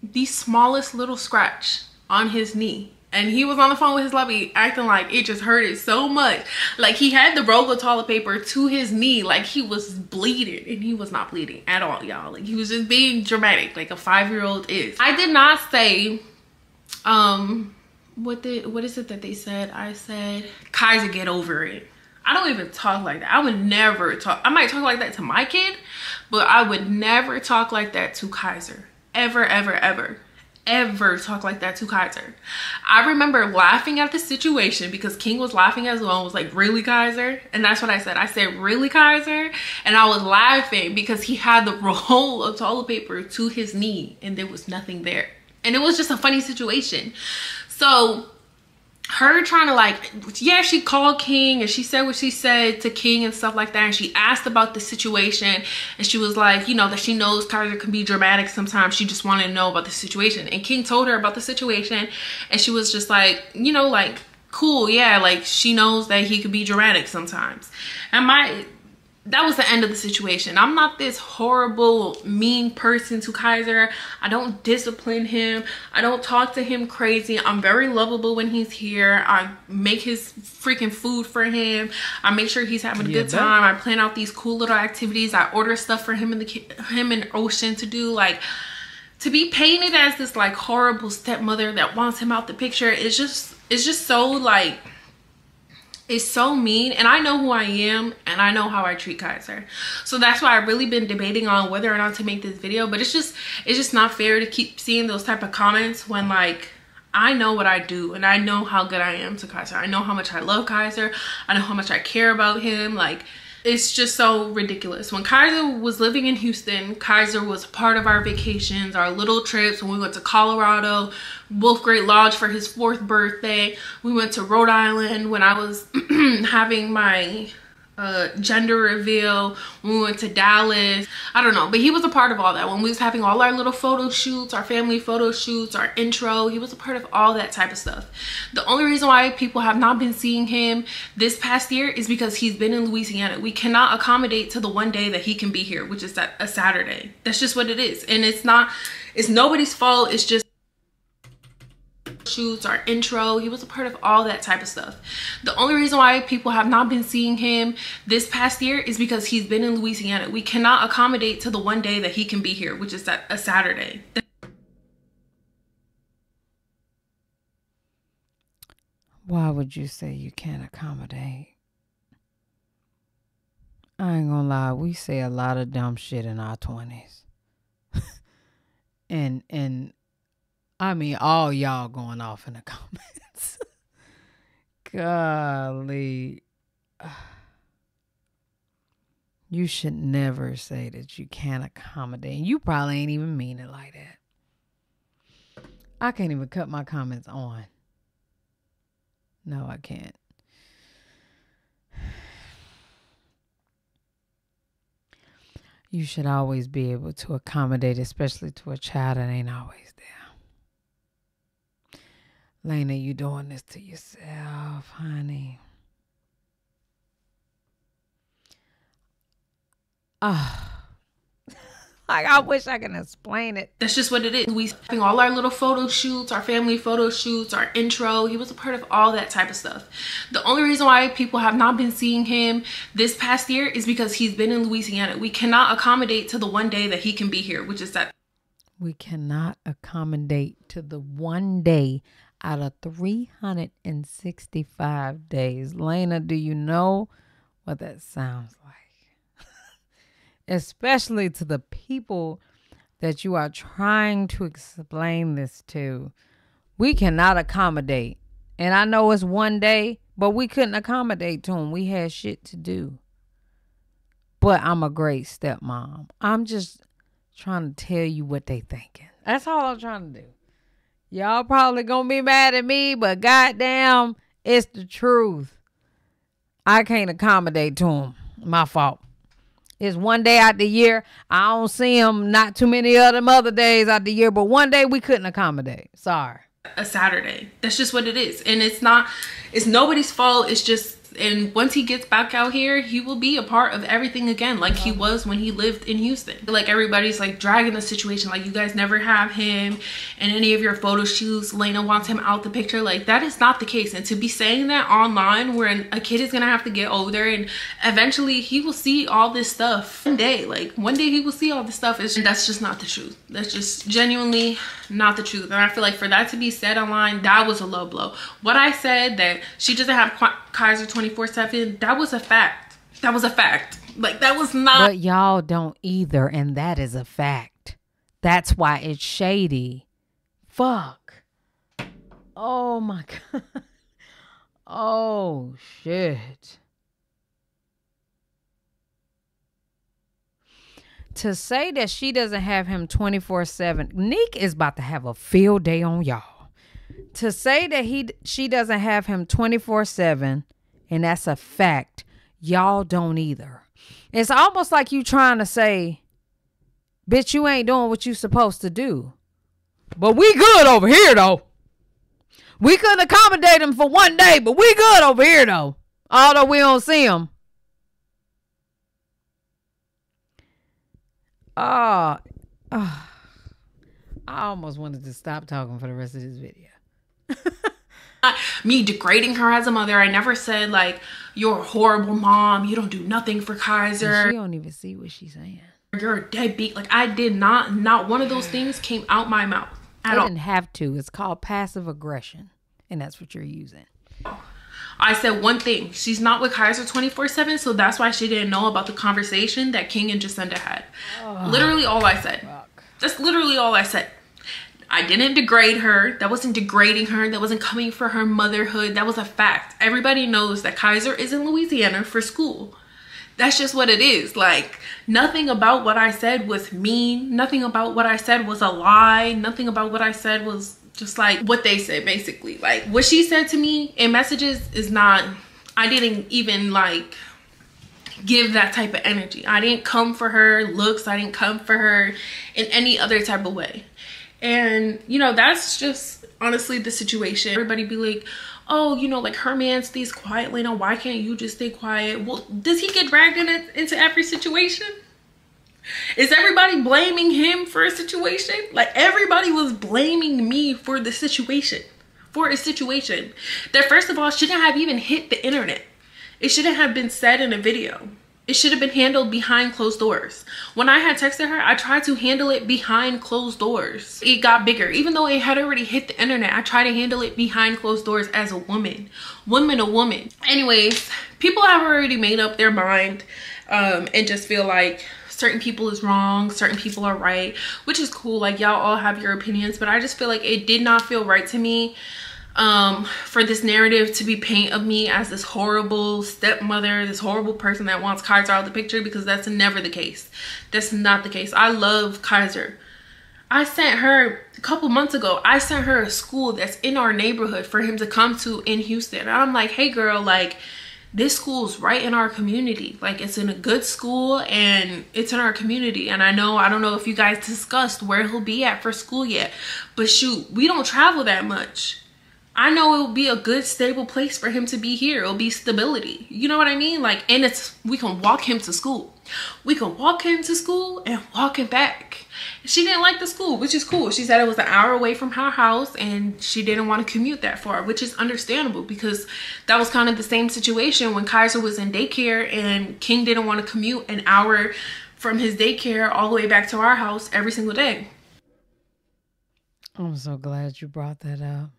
the smallest little scratch on his knee. And he was on the phone with his lovey acting like it just hurted so much. Like he had the roll of toilet paper to his knee. Like he was bleeding. And he was not bleeding at all y'all. Like he was just being dramatic like a five-year-old is. I did not say um what did what is it that they said? I said kaiser get over it. I don't even talk like that. I would never talk i might talk like that to my kid but i would never talk like that to kaiser ever, ever, ever, ever talk like that to Kaiser. I remember laughing at the situation because King was laughing as well and was like, really Kaiser? And that's what I said. I said, really Kaiser? And I was laughing because he had the roll of toilet paper to his knee and there was nothing there. And it was just a funny situation. So her trying to like yeah she called king and she said what she said to king and stuff like that. And she asked about the situation and she was like you know that she knows kaiser can be dramatic sometimes. She just wanted to know about the situation. And king told her about the situation and she was just like you know like cool yeah like she knows that he could be dramatic sometimes. And my that was the end of the situation. I'm not this horrible, mean person to Kaiser. I don't discipline him. I don't talk to him crazy. I'm very lovable when he's here. I make his freaking food for him. I make sure he's having a yeah, good time. I plan out these cool little activities. I order stuff for him and the him and Ocean to do. Like to be painted as this like horrible stepmother that wants him out the picture is just it's just so like is so mean and I know who I am and I know how I treat Kaiser. So that's why I've really been debating on whether or not to make this video. But it's just it's just not fair to keep seeing those type of comments when like I know what I do and I know how good I am to Kaiser. I know how much I love Kaiser. I know how much I care about him. Like it's just so ridiculous. When Kaiser was living in Houston, Kaiser was part of our vacations, our little trips. When we went to Colorado, Wolf Great Lodge for his fourth birthday. We went to Rhode Island when I was having my uh, gender reveal when we went to Dallas. I don't know, but he was a part of all that. When we was having all our little photo shoots, our family photo shoots, our intro, he was a part of all that type of stuff. The only reason why people have not been seeing him this past year is because he's been in Louisiana. We cannot accommodate to the one day that he can be here, which is a Saturday. That's just what it is. And it's not, it's nobody's fault. It's just shoots, our intro. He was a part of all that type of stuff. The only reason why people have not been seeing him this past year is because he's been in Louisiana. We cannot accommodate to the one day that he can be here, which is that a Saturday. Why would you say you can't accommodate? I ain't gonna lie, we say a lot of dumb shit in our twenties. and and I mean, all y'all going off in the comments. Golly. You should never say that you can't accommodate. You probably ain't even mean it like that. I can't even cut my comments on. No, I can't. You should always be able to accommodate, especially to a child that ain't always Laina, you doing this to yourself, honey. Ah. like I wish I can explain it. That's just what it is. We having all our little photo shoots, our family photo shoots, our intro. He was a part of all that type of stuff. The only reason why people have not been seeing him this past year is because he's been in Louisiana. We cannot accommodate to the one day that he can be here, which is that we cannot accommodate to the one day out of 365 days. Laina, do you know what that sounds like? especially to the people that you are trying to explain this to. We cannot accommodate. And I know it's one day, but we couldn't accommodate to them. We had shit to do. But I'm a great stepmom. I'm just trying to tell you what they thinking. That's all I'm trying to do. Y'all probably gonna be mad at me, but goddamn, it's the truth. I can't accommodate to them. My fault. It's one day out the year. I don't see them not too many of them other days out the year, but one day we couldn't accommodate. Sorry. A Saturday. That's just what it is. And it's not, it's nobody's fault. It's just and once he gets back out here he will be a part of everything again like he um, was when he lived in houston. Like everybody's like dragging the situation. Like you guys never have him in any of your photo shoots. Laina wants him out the picture. Like that is not the case. And to be saying that online where a kid is gonna have to get older and eventually he will see all this stuff one day. Like one day he will see all this stuff. And that's just not the truth. That's just genuinely not the truth. And i feel like for that to be said online that was a low blow. What i said that she doesn't have kaiser 24 7. That was a fact. That was a fact. Like, that was not. But y'all don't either. And that is a fact. That's why it's shady. Fuck. Oh my God. Oh shit. to say that she doesn't have him 24 7 neek is about to have a field day on y'all to say that he she doesn't have him 24 7 and that's a fact. Y'all don't either. It's almost like you trying to say, bitch, you ain't doing what you supposed to do. But we good over here though. We couldn't accommodate him for one day, but we good over here though. Although we don't see him. Oh, oh, I almost wanted to stop talking for the rest of this video. Me degrading her as a mother. I never said like you're a horrible mom. You don't do nothing for Kaiser. She don't even see what she's saying. You're a deadbeat. Like I did not. Not one of those things came out my mouth at I all. didn't have to. It's called passive aggression, and that's what you're using. I said one thing. She's not with Kaiser 24 7, so that's why she didn't know about the conversation that King and Jacinda had. Oh, literally all I said. Fuck. That's literally all I said. I didn't degrade her. That wasn't degrading her. That wasn't coming for her motherhood. That was a fact. Everybody knows that Kaiser is in Louisiana for school. That's just what it is. Like, nothing about what I said was mean. Nothing about what I said was a lie. Nothing about what I said was just like what they said, basically. Like, what she said to me in messages is not, I didn't even like give that type of energy. I didn't come for her looks. I didn't come for her in any other type of way. And, you know, that's just honestly the situation. Everybody be like, oh, you know, like her man stays quiet, Laina. Why can't you just stay quiet? Well, does he get dragged in into every situation? Is everybody blaming him for a situation? Like everybody was blaming me for the situation, for a situation that first of all shouldn't have even hit the internet. It shouldn't have been said in a video. It should have been handled behind closed doors. When I had texted her, I tried to handle it behind closed doors. It got bigger. Even though it had already hit the internet, I tried to handle it behind closed doors as a woman. Woman a woman. Anyways, people have already made up their mind um, and just feel like certain people is wrong, certain people are right, which is cool. Like y'all all have your opinions, but I just feel like it did not feel right to me um, for this narrative to be paint of me as this horrible stepmother, this horrible person that wants Kaiser out of the picture because that's never the case. That's not the case. I love Kaiser. I sent her a couple months ago, I sent her a school that's in our neighborhood for him to come to in Houston. And I'm like, hey girl, like this school's right in our community. Like it's in a good school and it's in our community. And I know, I don't know if you guys discussed where he'll be at for school yet, but shoot, we don't travel that much I know it will be a good stable place for him to be here. It'll be stability. You know what I mean? Like, and it's we can walk him to school. We can walk him to school and walk him back. She didn't like the school, which is cool. She said it was an hour away from her house and she didn't want to commute that far, which is understandable because that was kind of the same situation when Kaiser was in daycare and King didn't want to commute an hour from his daycare all the way back to our house every single day. I'm so glad you brought that up.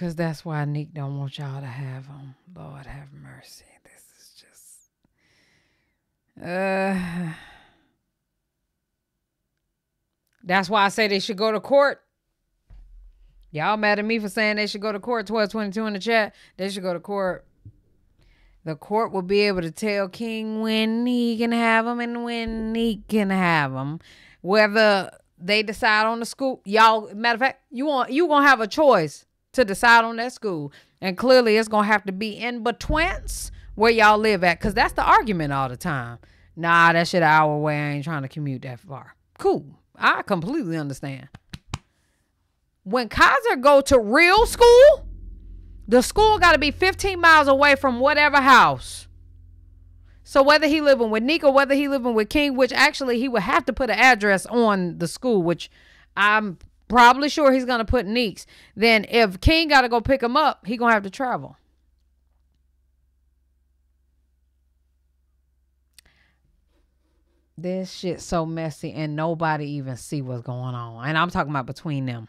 Cause that's why Nick don't want y'all to have them. Lord have mercy. This is just Uh, that's why I say they should go to court. Y'all mad at me for saying they should go to court. 1222 in the chat. They should go to court. The court will be able to tell King when he can have them and when he can have them. Whether they decide on the school, y'all. Matter of fact, you want you gonna have a choice to decide on that school, and clearly it's gonna have to be in betweens where y'all live at, cause that's the argument all the time. Nah, that shit an hour away. I ain't trying to commute that far. Cool. I completely understand. When Kaiser go to real school, the school got to be 15 miles away from whatever house. So whether he living with Nick or whether he living with King, which actually he would have to put an address on the school, which I'm probably sure he's gonna put Neek's. Then if King got to go pick him up, he gonna have to travel. This shit so messy and nobody even see what's going on. And I'm talking about between them.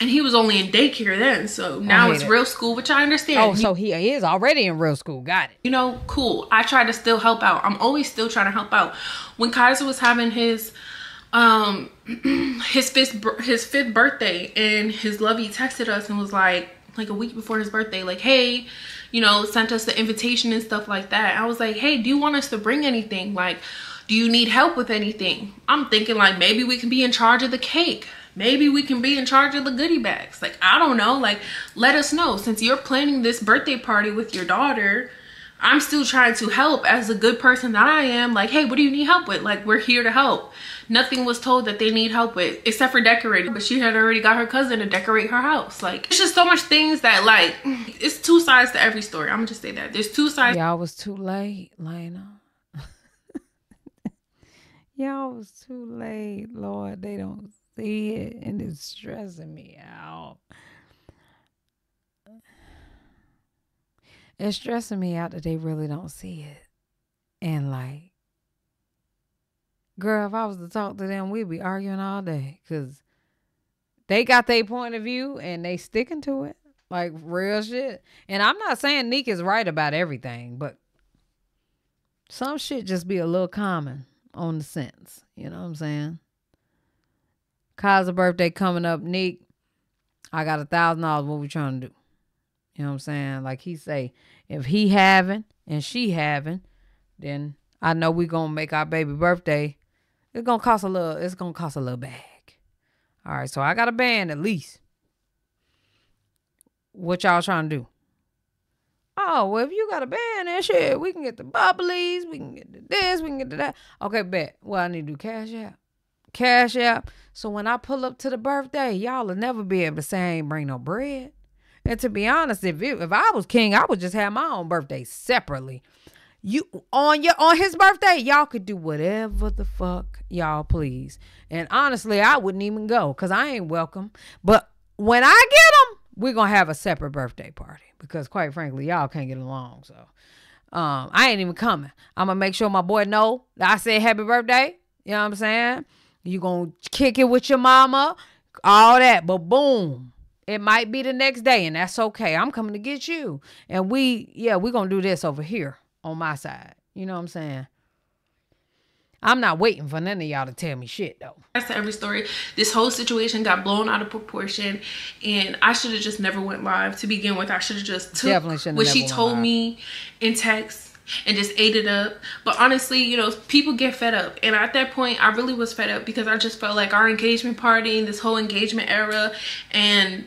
And he was only in daycare then, so now it's it. real school, which I understand. Oh, so he is already in real school. Got it. you know, cool. I try to still help out. I'm always still trying to help out. When Kaiser was having his um his fifth his fifth birthday and his lovey texted us and was like like a week before his birthday like hey you know sent us the invitation and stuff like that. I was like hey do you want us to bring anything? Like do you need help with anything? I'm thinking like maybe we can be in charge of the cake. Maybe we can be in charge of the goodie bags. Like i don't know. Like let us know. Since you're planning this birthday party with your daughter I'm still trying to help as a good person that I am. Like, hey, what do you need help with? Like, we're here to help. Nothing was told that they need help with except for decorating. But she had already got her cousin to decorate her house. Like, it's just so much things that, like, it's two sides to every story. I'm gonna just say that. There's two sides. Y'all was too late, Laina. Y'all was too late, Lord. They don't see it, and it's stressing me out. It's stressing me out that they really don't see it. And like, girl, if I was to talk to them, we'd be arguing all day because they got their point of view and they sticking to it like real shit. And I'm not saying Nick is right about everything, but some shit just be a little common on the sense. You know what I'm saying? Kaiser birthday coming up, Nick. I got a thousand dollars. What we trying to do? You know what I'm saying? Like he say, if he having and she having, then I know we gonna make our baby birthday. It's gonna cost a little. It's gonna cost a little bag. All right, so I got a band at least. What y'all trying to do? Oh, well, if you got a band and shit, we can get the bubblies, we can get the this, we can get the that. Okay, bet. Well, I need to do cash out. Cash out. So when I pull up to the birthday, y'all will never be able to say I ain't bring no bread. And to be honest, if it, if I was king, I would just have my own birthday separately. You on your on his birthday, y'all could do whatever the fuck y'all please. And honestly, I wouldn't even go because I ain't welcome. But when I get him, we're gonna have a separate birthday party because quite frankly, y'all can't get along. So um, I ain't even coming. I'm gonna make sure my boy know that I said happy birthday. You know what I'm saying? You gonna kick it with your mama, all that. But boom, it might be the next day, and that's okay. I'm coming to get you. And we, yeah, we're going to do this over here on my side. You know what I'm saying? I'm not waiting for none of y'all to tell me shit, though. That's the every story. This whole situation got blown out of proportion, and I should have just never went live to begin with. I should have just took Definitely what she told live. me in text and just ate it up. But honestly, you know, people get fed up. And at that point, I really was fed up because I just felt like our engagement party and this whole engagement era and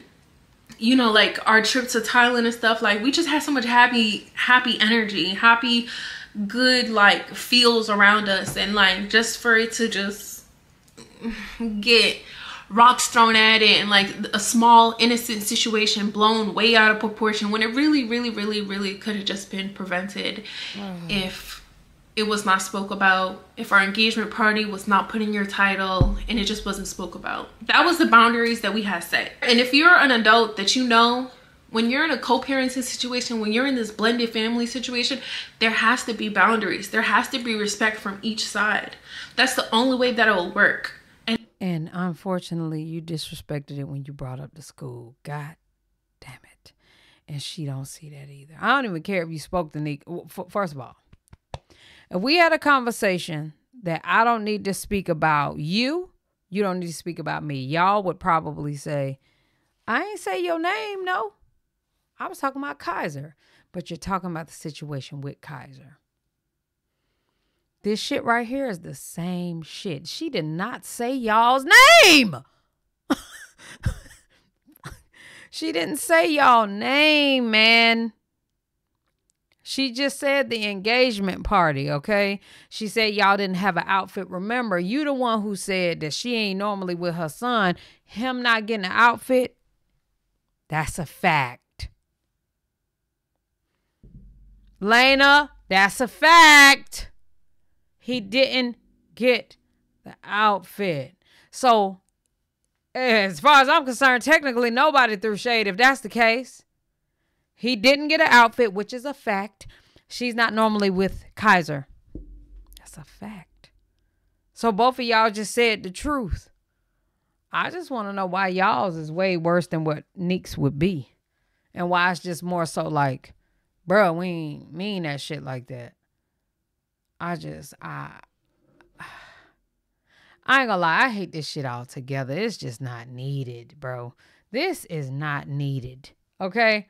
you know, like our trip to Thailand and stuff, like we just had so much happy, happy energy, happy, good like feels around us. And like just for it to just get rocks thrown at it and like a small innocent situation blown way out of proportion when it really really really really could have just been prevented mm. if it was not spoke about if our engagement party was not put in your title and it just wasn't spoke about that was the boundaries that we had set and if you're an adult that you know when you're in a co-parenting situation when you're in this blended family situation there has to be boundaries there has to be respect from each side that's the only way that it will work and And unfortunately, you disrespected it when you brought up the school. God damn it. And she don't see that either. I don't even care if you spoke to Nick. First of all, If we had a conversation that I don't need to speak about you, you don't need to speak about me. Y'all would probably say, I ain't say your name, no. I was talking about Kaiser, but you're talking about the situation with Kaiser. This shit right here is the same shit. She did not say y'all's name. she didn't say y'all name, man. She just said the engagement party, okay? She said y'all didn't have an outfit. Remember, you the one who said that she ain't normally with her son. Him not getting an outfit, that's a fact. Laina, that's a fact. He didn't get the outfit. So, as far as I'm concerned, technically nobody threw shade if that's the case. He didn't get an outfit, which is a fact. She's not normally with Kaiser. That's a fact. So both of y'all just said the truth. I just want to know why y'all's is way worse than what Neek's would be. And why it's just more so like, bro, we ain't mean that shit like that. I just I I ain't gonna lie, I hate this shit altogether. It's just not needed, bro. This is not needed. Okay?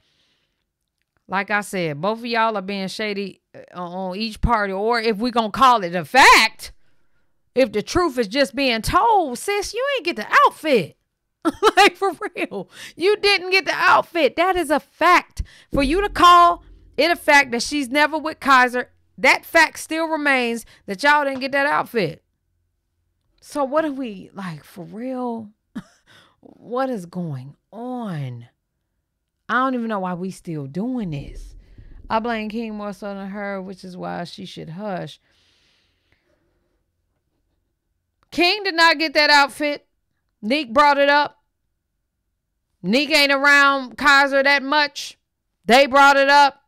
Like I said, both of y'all are being shady uh, on each party, or if we gonna call it a fact, if the truth is just being told, sis, you ain't get the outfit. like for real, you didn't get the outfit. That is a fact. For you to call it a fact that she's never with Kaiser, that fact still remains that y'all didn't get that outfit. So what are we like for real? what is going on? I don't even know why we still doing this. I blame King more so than her, which is why she should hush. King did not get that outfit. Neek brought it up. Neek ain't around Kaiser that much. They brought it up.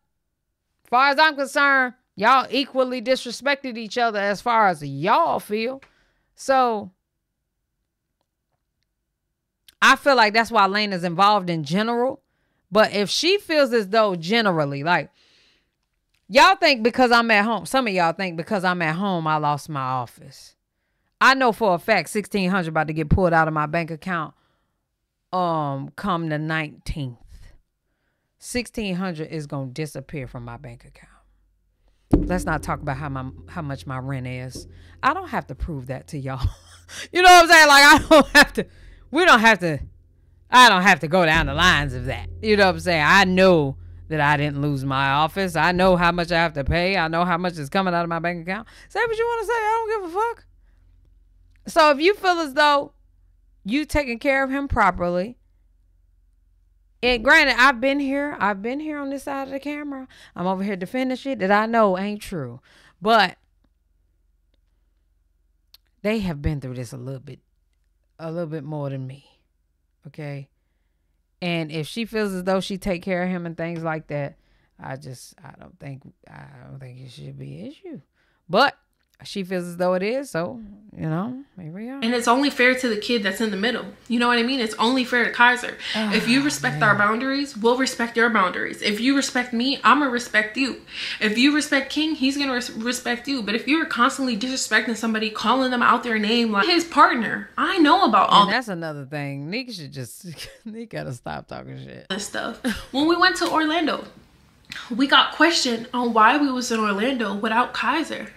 Far as I'm concerned, y'all equally disrespected each other as far as y'all feel. So I feel like that's why Lane is involved in general but if she feels as though generally, like y'all think because I'm at home, some of y'all think because I'm at home, I lost my office. I know for a fact sixteen hundred about to get pulled out of my bank account. Um, come the nineteenth, sixteen hundred is gonna disappear from my bank account. Let's not talk about how my how much my rent is. I don't have to prove that to y'all. you know what I'm saying? Like I don't have to. We don't have to I don't have to go down the lines of that. You know what I'm saying? I know that I didn't lose my office. I know how much I have to pay. I know how much is coming out of my bank account. Say what you want to say. I don't give a fuck. So if you feel as though you taking care of him properly, and granted, I've been here. I've been here on this side of the camera. I'm over here defending shit that I know ain't true. But they have been through this a little bit, a little bit more than me. Okay. And if she feels as though she take care of him and things like that, I just I don't think I don't think it should be an issue. But she feels as though it is, so you know, here we are. And it's only fair to the kid that's in the middle. You know what I mean? It's only fair to Kaiser. Oh, if you respect man. our boundaries, we'll respect your boundaries. If you respect me, I'm gonna respect you. If you respect King, he's gonna res- respect you. But if you're constantly disrespecting somebody, calling them out their name like his partner, I know about all. And that's another thing. Nick should just Nick gotta stop talking shit. This stuff. When we went to Orlando, we got questioned on why we was in Orlando without Kaiser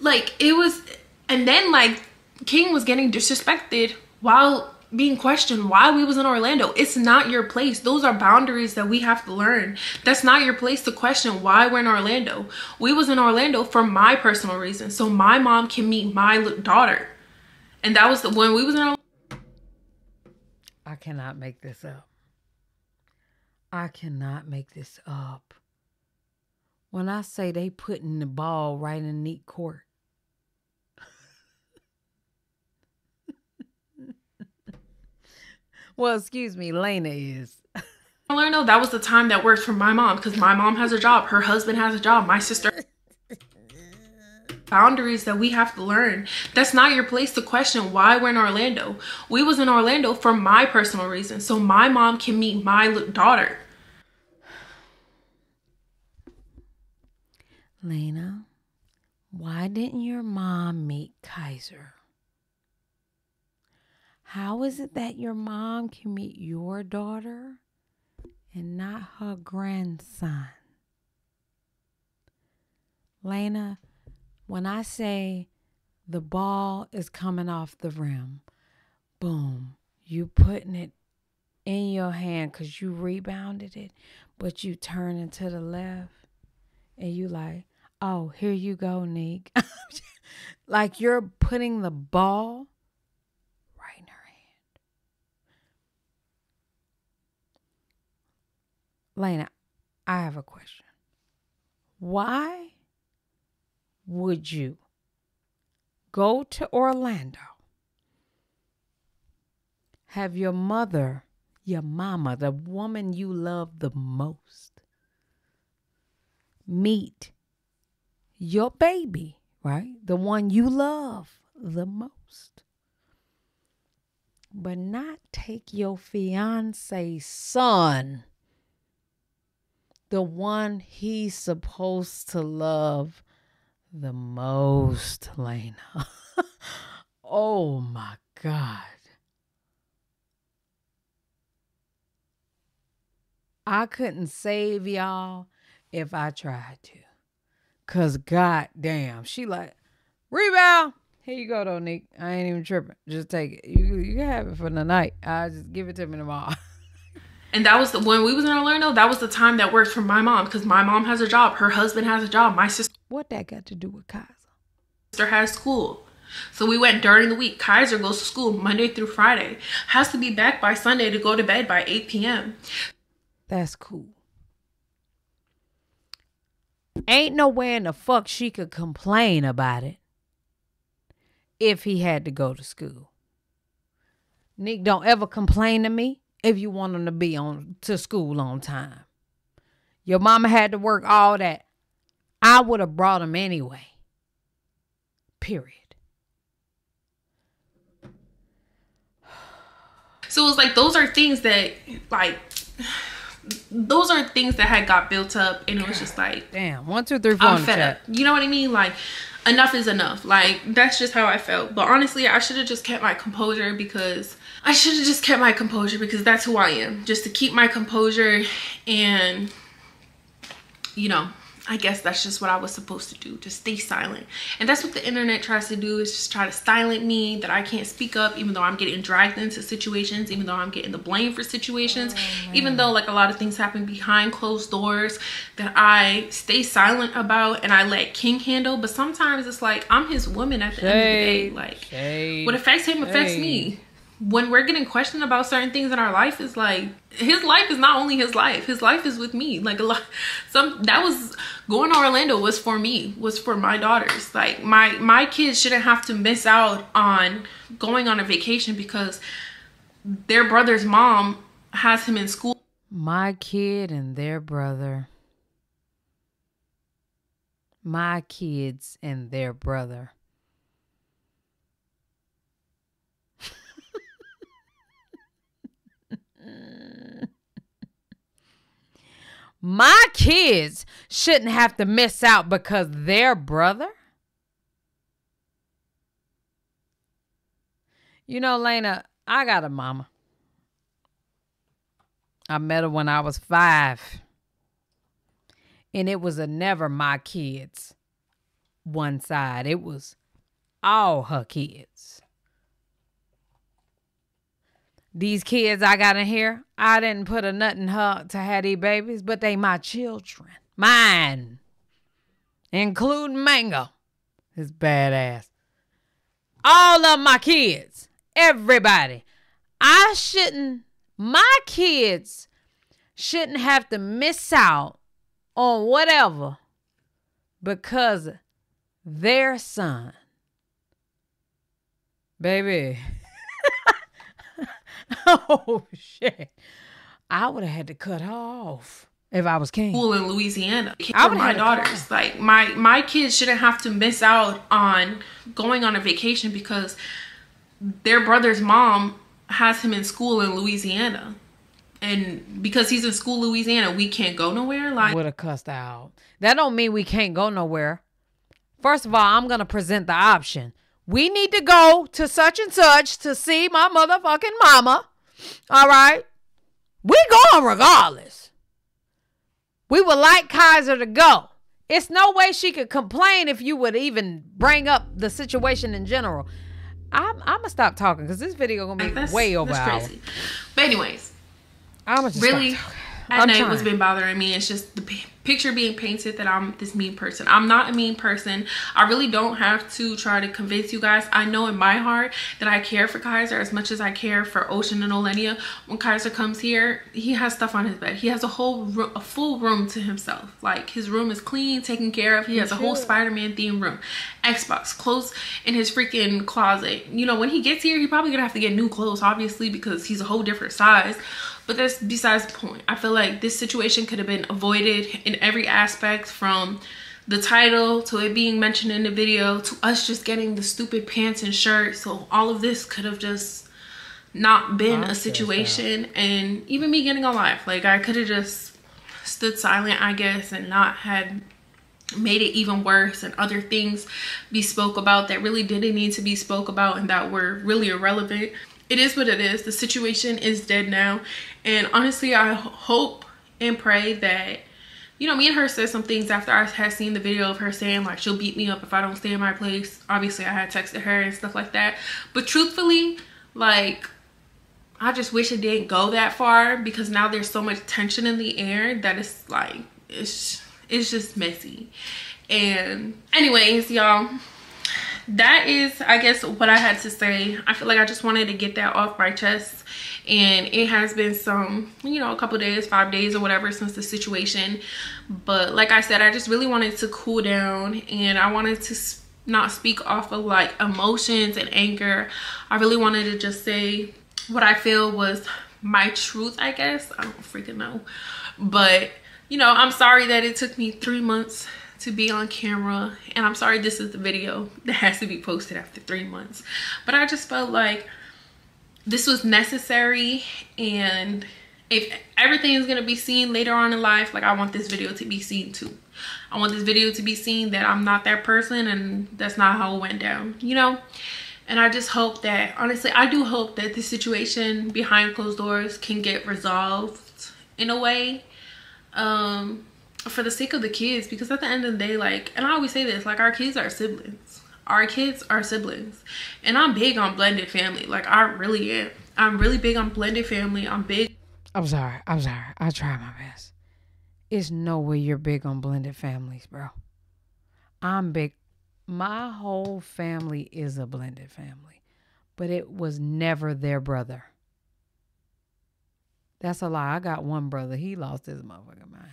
like it was and then like king was getting disrespected while being questioned why we was in orlando. It's not your place. Those are boundaries that we have to learn. That's not your place to question why we're in orlando. We was in orlando for my personal reasons. So my mom can meet my daughter. And that was the when we was in orlando. I cannot make this up. I cannot make this up. When i say they putting the ball right in Neek court well, excuse me, Laina is. Orlando, that was the time that worked for my mom because my mom has a job, her husband has a job, my sister. boundaries that we have to learn. That's not your place to question why we're in Orlando. We was in Orlando for my personal reasons, so my mom can meet my daughter. Laina, Why didn't your mom meet Kaiser? How is it that your mom can meet your daughter and not her grandson? Laina, when I say the ball is coming off the rim, boom, you putting it in your hand because you rebounded it, but you turn into the left and you like, oh, here you go, Nick. like you're putting the ball right in her hand. Laina, I have a question. Why would you go to Orlando, have your mother, your mama, the woman you love the most, meet your baby, right? The one you love the most. But not take your fiance son, the one he's supposed to love the most, Laina. oh my God. I couldn't save y'all if I tried to. Cause god damn, she like, rebound. Here you go though, Nick. I ain't even tripping. Just take it. You you can have it for the night. I just give it to me tomorrow. and that was the when we was in Orlando. That was the time that worked for my mom because my mom has a job, her husband has a job, my sister. What that got to do with Kaiser? Sister has school. So we went during the week. Kaiser goes to school Monday through Friday. Has to be back by Sunday to go to bed by 8 p.m. That's cool. Ain't nowhere in the fuck she could complain about it if he had to go to school. Nick, don't ever complain to me if you want them to be on to school on time. Your mama had to work all that. I would have brought him anyway. Period. So it's like those are things that like those are things that had got built up and it was just like damn one two three four i'm fed up you know what i mean like enough is enough like that's just how i felt but honestly i should have just kept my composure because i should have just kept my composure because that's who i am just to keep my composure and you know I guess that's just what I was supposed to do, to stay silent. And that's what the internet tries to do is just try to silence me that I can't speak up even though I'm getting dragged into situations, even though I'm getting the blame for situations, oh, even though like a lot of things happen behind closed doors that I stay silent about and I let King handle. But sometimes it's like I'm his woman at the Shade. end of the day. Like Shade. what affects him affects Shade. me when we're getting questioned about certain things in our life is like his life is not only his life. His life is with me. Like a lot some that was going to orlando was for me was for my daughters. Like my my kids shouldn't have to miss out on going on a vacation because their brother's mom has him in school. My kid and their brother. My kids and their brother My kids shouldn't have to miss out because their brother. You know, Lena, I got a mama. I met her when I was five. And it was a never my kids one side, it was all her kids. These kids I got in here, I didn't put a nut in her to have these babies, but they my children. Mine. Including Mango. His badass. All of my kids. Everybody. I shouldn't, my kids shouldn't have to miss out on whatever because their son. Baby. oh shit. I would have had to cut her off if I was king. School in Louisiana for my daughters. Like my my kids shouldn't have to miss out on going on a vacation because their brother's mom has him in school in Louisiana. And because he's in school Louisiana, we can't go nowhere. Like would have cussed out. That don't mean we can't go nowhere. First of all, I'm going to present the option. We need to go to such and such to see my motherfucking mama. All right? We going regardless. We would like Kaiser to go. It's no way she could complain if you would even bring up the situation in general. I'm, I'm gonna stop talking because this video gonna be That's- way over that's hour. crazy. But anyways, I'm really at I'm night trying. what's been bothering me It's just the picture being painted that i'm this mean person. I'm not a mean person. I really don't have to try to convince you guys. I know in my heart that i care for kaiser as much as i care for ocean and olenia. When kaiser comes here he has stuff on his bed. He has a whole a full room to himself. Like his room is clean taken care of. He has a whole spider-man themed room. Xbox clothes in his freaking closet. You know when he gets here he probably gonna have to get new clothes obviously because he's a whole different size but that's besides the point. I feel like this situation could have been avoided in every aspect from the title to it being mentioned in the video to us just getting the stupid pants and shirt. So all of this could have just not been a situation and even me getting on live. Like I could have just stood silent, I guess, and not had made it even worse and other things be spoke about that really didn't need to be spoke about and that were really irrelevant it is what it is. The situation is dead now. And honestly I hope and pray that you know me and her said some things after i had seen the video of her saying like she'll beat me up if i don't stay in my place. Obviously i had texted her and stuff like that. But truthfully like I just wish it didn't go that far because now there's so much tension in the air that it's like it's it's just messy. And anyways, y'all, that is I guess what I had to say. I feel like I just wanted to get that off my chest. And it has been some, you know, a couple days, five days or whatever since the situation. But like I said, I just really wanted to cool down and I wanted to not speak off of like emotions and anger. I really wanted to just say what I feel was my truth, I guess. I don't freaking know. But, you know, I'm sorry that it took me three months to be on camera. And I'm sorry this is the video that has to be posted after three months. But I just felt like this was necessary and if everything is going to be seen later on in life like i want this video to be seen too i want this video to be seen that i'm not that person and that's not how it went down you know and i just hope that honestly i do hope that this situation behind closed doors can get resolved in a way um for the sake of the kids because at the end of the day like and i always say this like our kids are siblings our kids are siblings and i'm big on blended family like i really am i'm really big on blended family i'm big I'm sorry. I'm sorry. I try my best. It's no way you're big on blended families, bro. I'm big. My whole family is a blended family, but it was never their brother. That's a lie. I got one brother. He lost his motherfucking mind.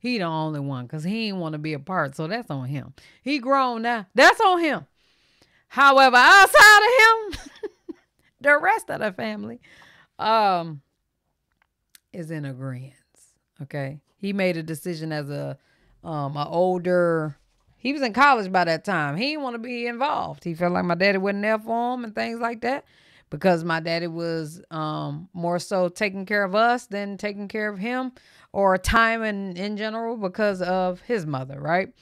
He the only one because he didn't want to be a part. So that's on him. He grown now. That's on him. However, outside of him, the rest of the family, um, is in agreement. Okay. He made a decision as a um a older he was in college by that time. He didn't want to be involved. He felt like my daddy wasn't there for him and things like that. Because my daddy was um more so taking care of us than taking care of him or time in, in general because of his mother, right?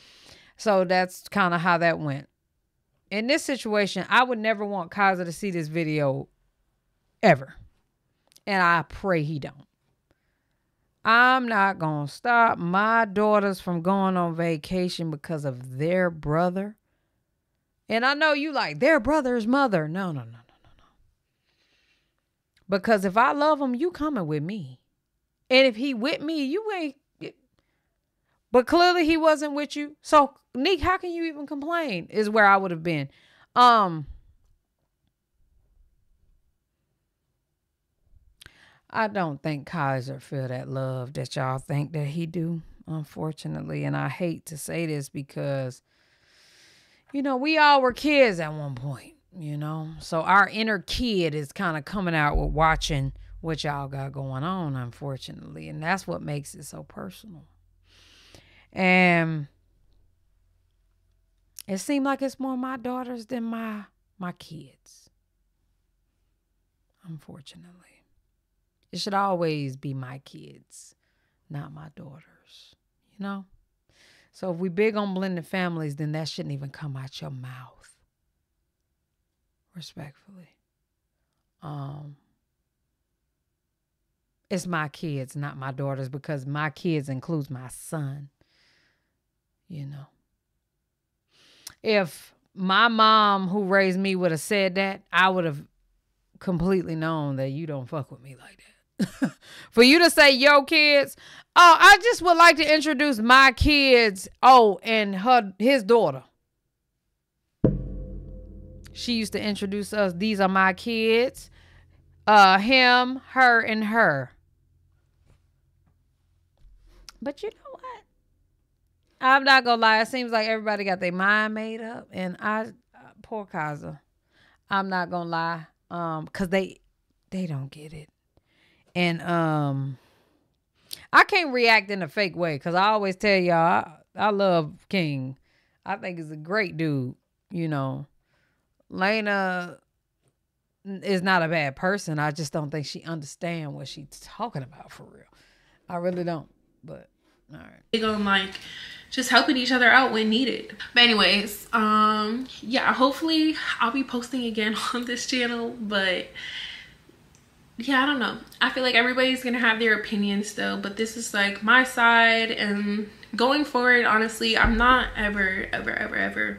So that's kind of how that went. In this situation, I would never want Kaiser to see this video ever. And I pray he don't. I'm not going to stop my daughters from going on vacation because of their brother. And I know you like their brother's mother. No, no, no, no, no, no. Because if I love him, you coming with me. And if he with me, you ain't. But clearly he wasn't with you. So, Neek, how can you even complain? Is where I would have been. Um, I don't think Kaiser feel that love that y'all think that he do, unfortunately. And I hate to say this because, you know, we all were kids at one point, you know. So our inner kid is kind of coming out with watching what y'all got going on, unfortunately. And that's what makes it so personal. And it seemed like it's more my daughters than my my kids. Unfortunately. It should always be my kids, not my daughters. You know? So if we big on blended families, then that shouldn't even come out your mouth. Respectfully. Um it's my kids, not my daughters, because my kids includes my son. You know. If my mom who raised me would have said that, I would have completely known that you don't fuck with me like that. For you to say, yo, kids, oh, I just would like to introduce my kids. Oh, and her his daughter. She used to introduce us. These are my kids. Uh, him, her, and her. But you know what? I'm not gonna lie. It seems like everybody got their mind made up, and I, uh, poor Kaiser, I'm not gonna lie, um, cause they, they don't get it, and um, I can't react in a fake way, cause I always tell y'all I, I love King. I think he's a great dude. You know, Laina is not a bad person. I just don't think she understand what she's talking about for real. I really don't. But all right. Big on like just helping each other out when needed. But anyways, um yeah, hopefully I'll be posting again on this channel, but yeah, I don't know. I feel like everybody's gonna have their opinions though, but this is like my side and going forward, honestly, I'm not ever, ever, ever, ever.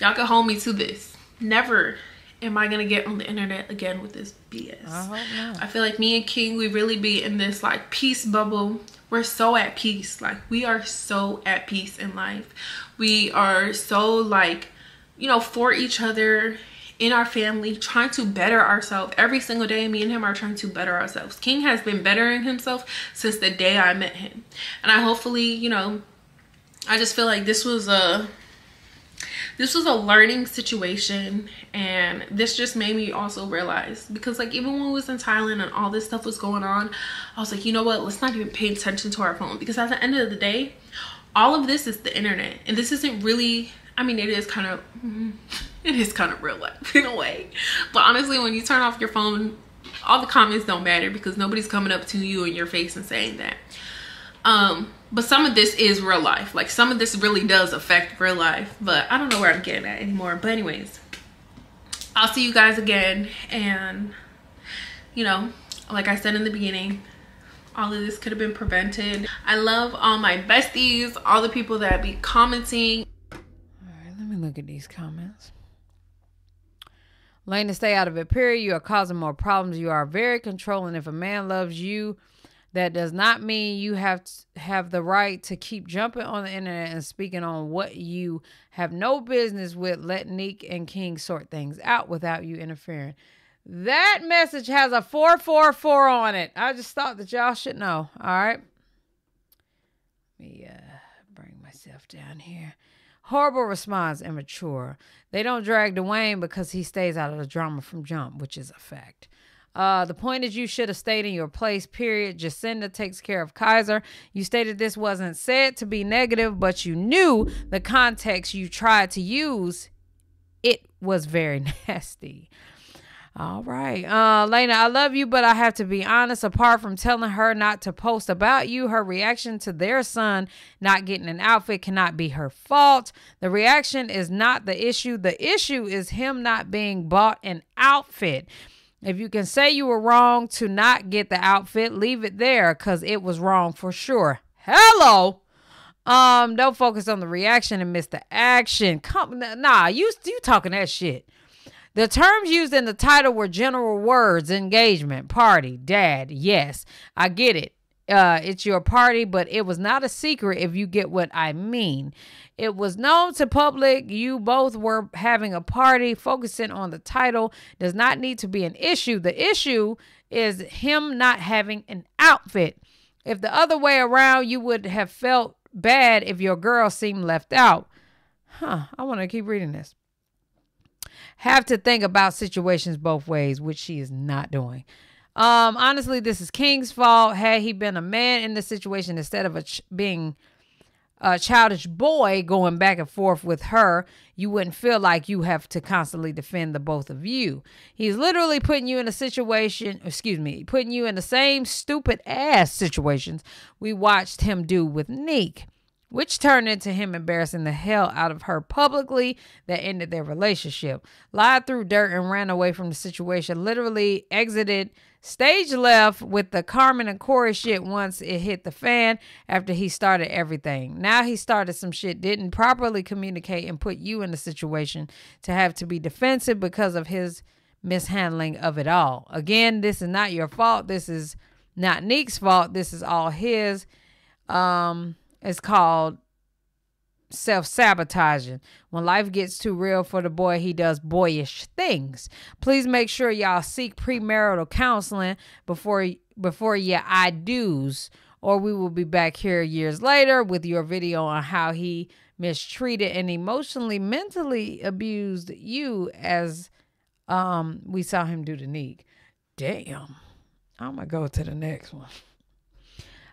Y'all can hold me to this. Never am I gonna get on the internet again with this BS. I, I feel like me and King, we really be in this like peace bubble we're so at peace. Like we are so at peace in life. We are so like you know for each other in our family trying to better ourselves. Every single day me and him are trying to better ourselves. King has been bettering himself since the day i met him. And i hopefully you know i just feel like this was a this was a learning situation and this just made me also realize because like even when we was in thailand and all this stuff was going on i was like you know what? Let's not even pay attention to our phone because at the end of the day all of this is the internet and this isn't really i mean it is kind of it is kind of real life in a way but honestly when you turn off your phone all the comments don't matter because nobody's coming up to you in your face and saying that. Um but some of this is real life like some of this really does affect real life but i don't know where i'm getting at anymore but anyways i'll see you guys again and you know like i said in the beginning all of this could have been prevented i love all my besties all the people that be commenting all right let me look at these comments Lane to stay out of it, period. You are causing more problems. You are very controlling. If a man loves you, that does not mean you have have the right to keep jumping on the internet and speaking on what you have no business with. Let Neek and King sort things out without you interfering. That message has a 444 on it. I just thought that y'all should know. All right. Let me uh, bring myself down here. Horrible response, immature. They don't drag Dwayne because he stays out of the drama from jump, which is a fact. Uh, the point is, you should have stayed in your place, period. Jacinda takes care of Kaiser. You stated this wasn't said to be negative, but you knew the context you tried to use. It was very nasty. All right. Uh, Laina, I love you, but I have to be honest. Apart from telling her not to post about you, her reaction to their son not getting an outfit cannot be her fault. The reaction is not the issue. The issue is him not being bought an outfit. If you can say you were wrong to not get the outfit, leave it there because it was wrong for sure. Hello. Um, don't focus on the reaction and miss the action. Come, nah, you you talking that shit. The terms used in the title were general words: engagement, party, dad. Yes, I get it. Uh, it's your party, but it was not a secret if you get what I mean. It was known to public you both were having a party. Focusing on the title does not need to be an issue. The issue is him not having an outfit. If the other way around, you would have felt bad if your girl seemed left out. Huh, I want to keep reading this. Have to think about situations both ways, which she is not doing. Um, honestly, this is King's fault. Had he been a man in the situation instead of a being a childish boy going back and forth with her, you wouldn't feel like you have to constantly defend the both of you. He's literally putting you in a situation, excuse me, putting you in the same stupid ass situations we watched him do with Neek. which turned into him embarrassing the hell out of her publicly that ended their relationship. Lied through dirt and ran away from the situation, literally exited stage left with the Carmen and Corey shit once it hit the fan after he started everything. Now he started some shit, didn't properly communicate and put you in a situation to have to be defensive because of his mishandling of it all. Again, this is not your fault. This is not Neek's fault. This is all his. Um, it's called self sabotaging. When life gets too real for the boy, he does boyish things. Please make sure y'all seek premarital counseling before before your I do's, or we will be back here years later with your video on how he mistreated and emotionally, mentally abused you as um we saw him do to Neek. Damn. I'm gonna go to the next one.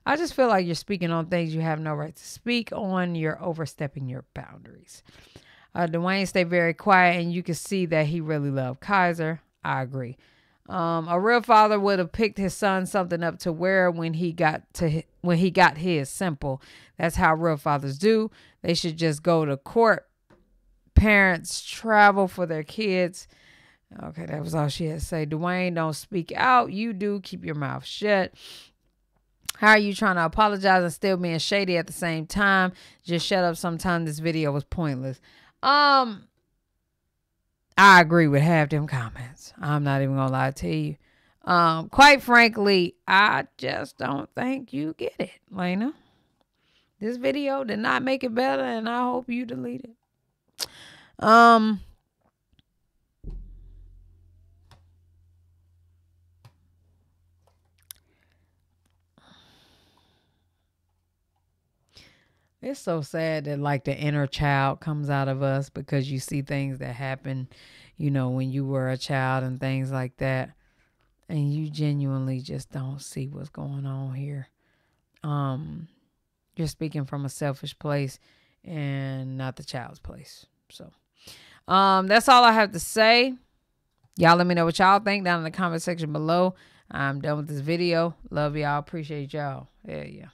I just feel like you're speaking on things you have no right to speak on. You're overstepping your boundaries. Uh, Dwayne stayed very quiet, and you can see that he really loved Kaiser. I agree. Um, a real father would have picked his son something up to wear when he got to when he got his. Simple. That's how real fathers do. They should just go to court. Parents travel for their kids. Okay, that was all she had to say. Dwayne, don't speak out. You do. Keep your mouth shut. How are you trying to apologize and still being shady at the same time? Just shut up sometime. This video was pointless. Um, I agree with half them comments. I'm not even gonna lie to you. Um, quite frankly, I just don't think you get it, Laina. This video did not make it better, and I hope you delete it. Um, It's so sad that like the inner child comes out of us because you see things that happen, you know, when you were a child and things like that. And you genuinely just don't see what's going on here. Um you're speaking from a selfish place and not the child's place. So um that's all I have to say. Y'all let me know what y'all think down in the comment section below. I'm done with this video. Love y'all. Appreciate y'all. Yeah, yeah.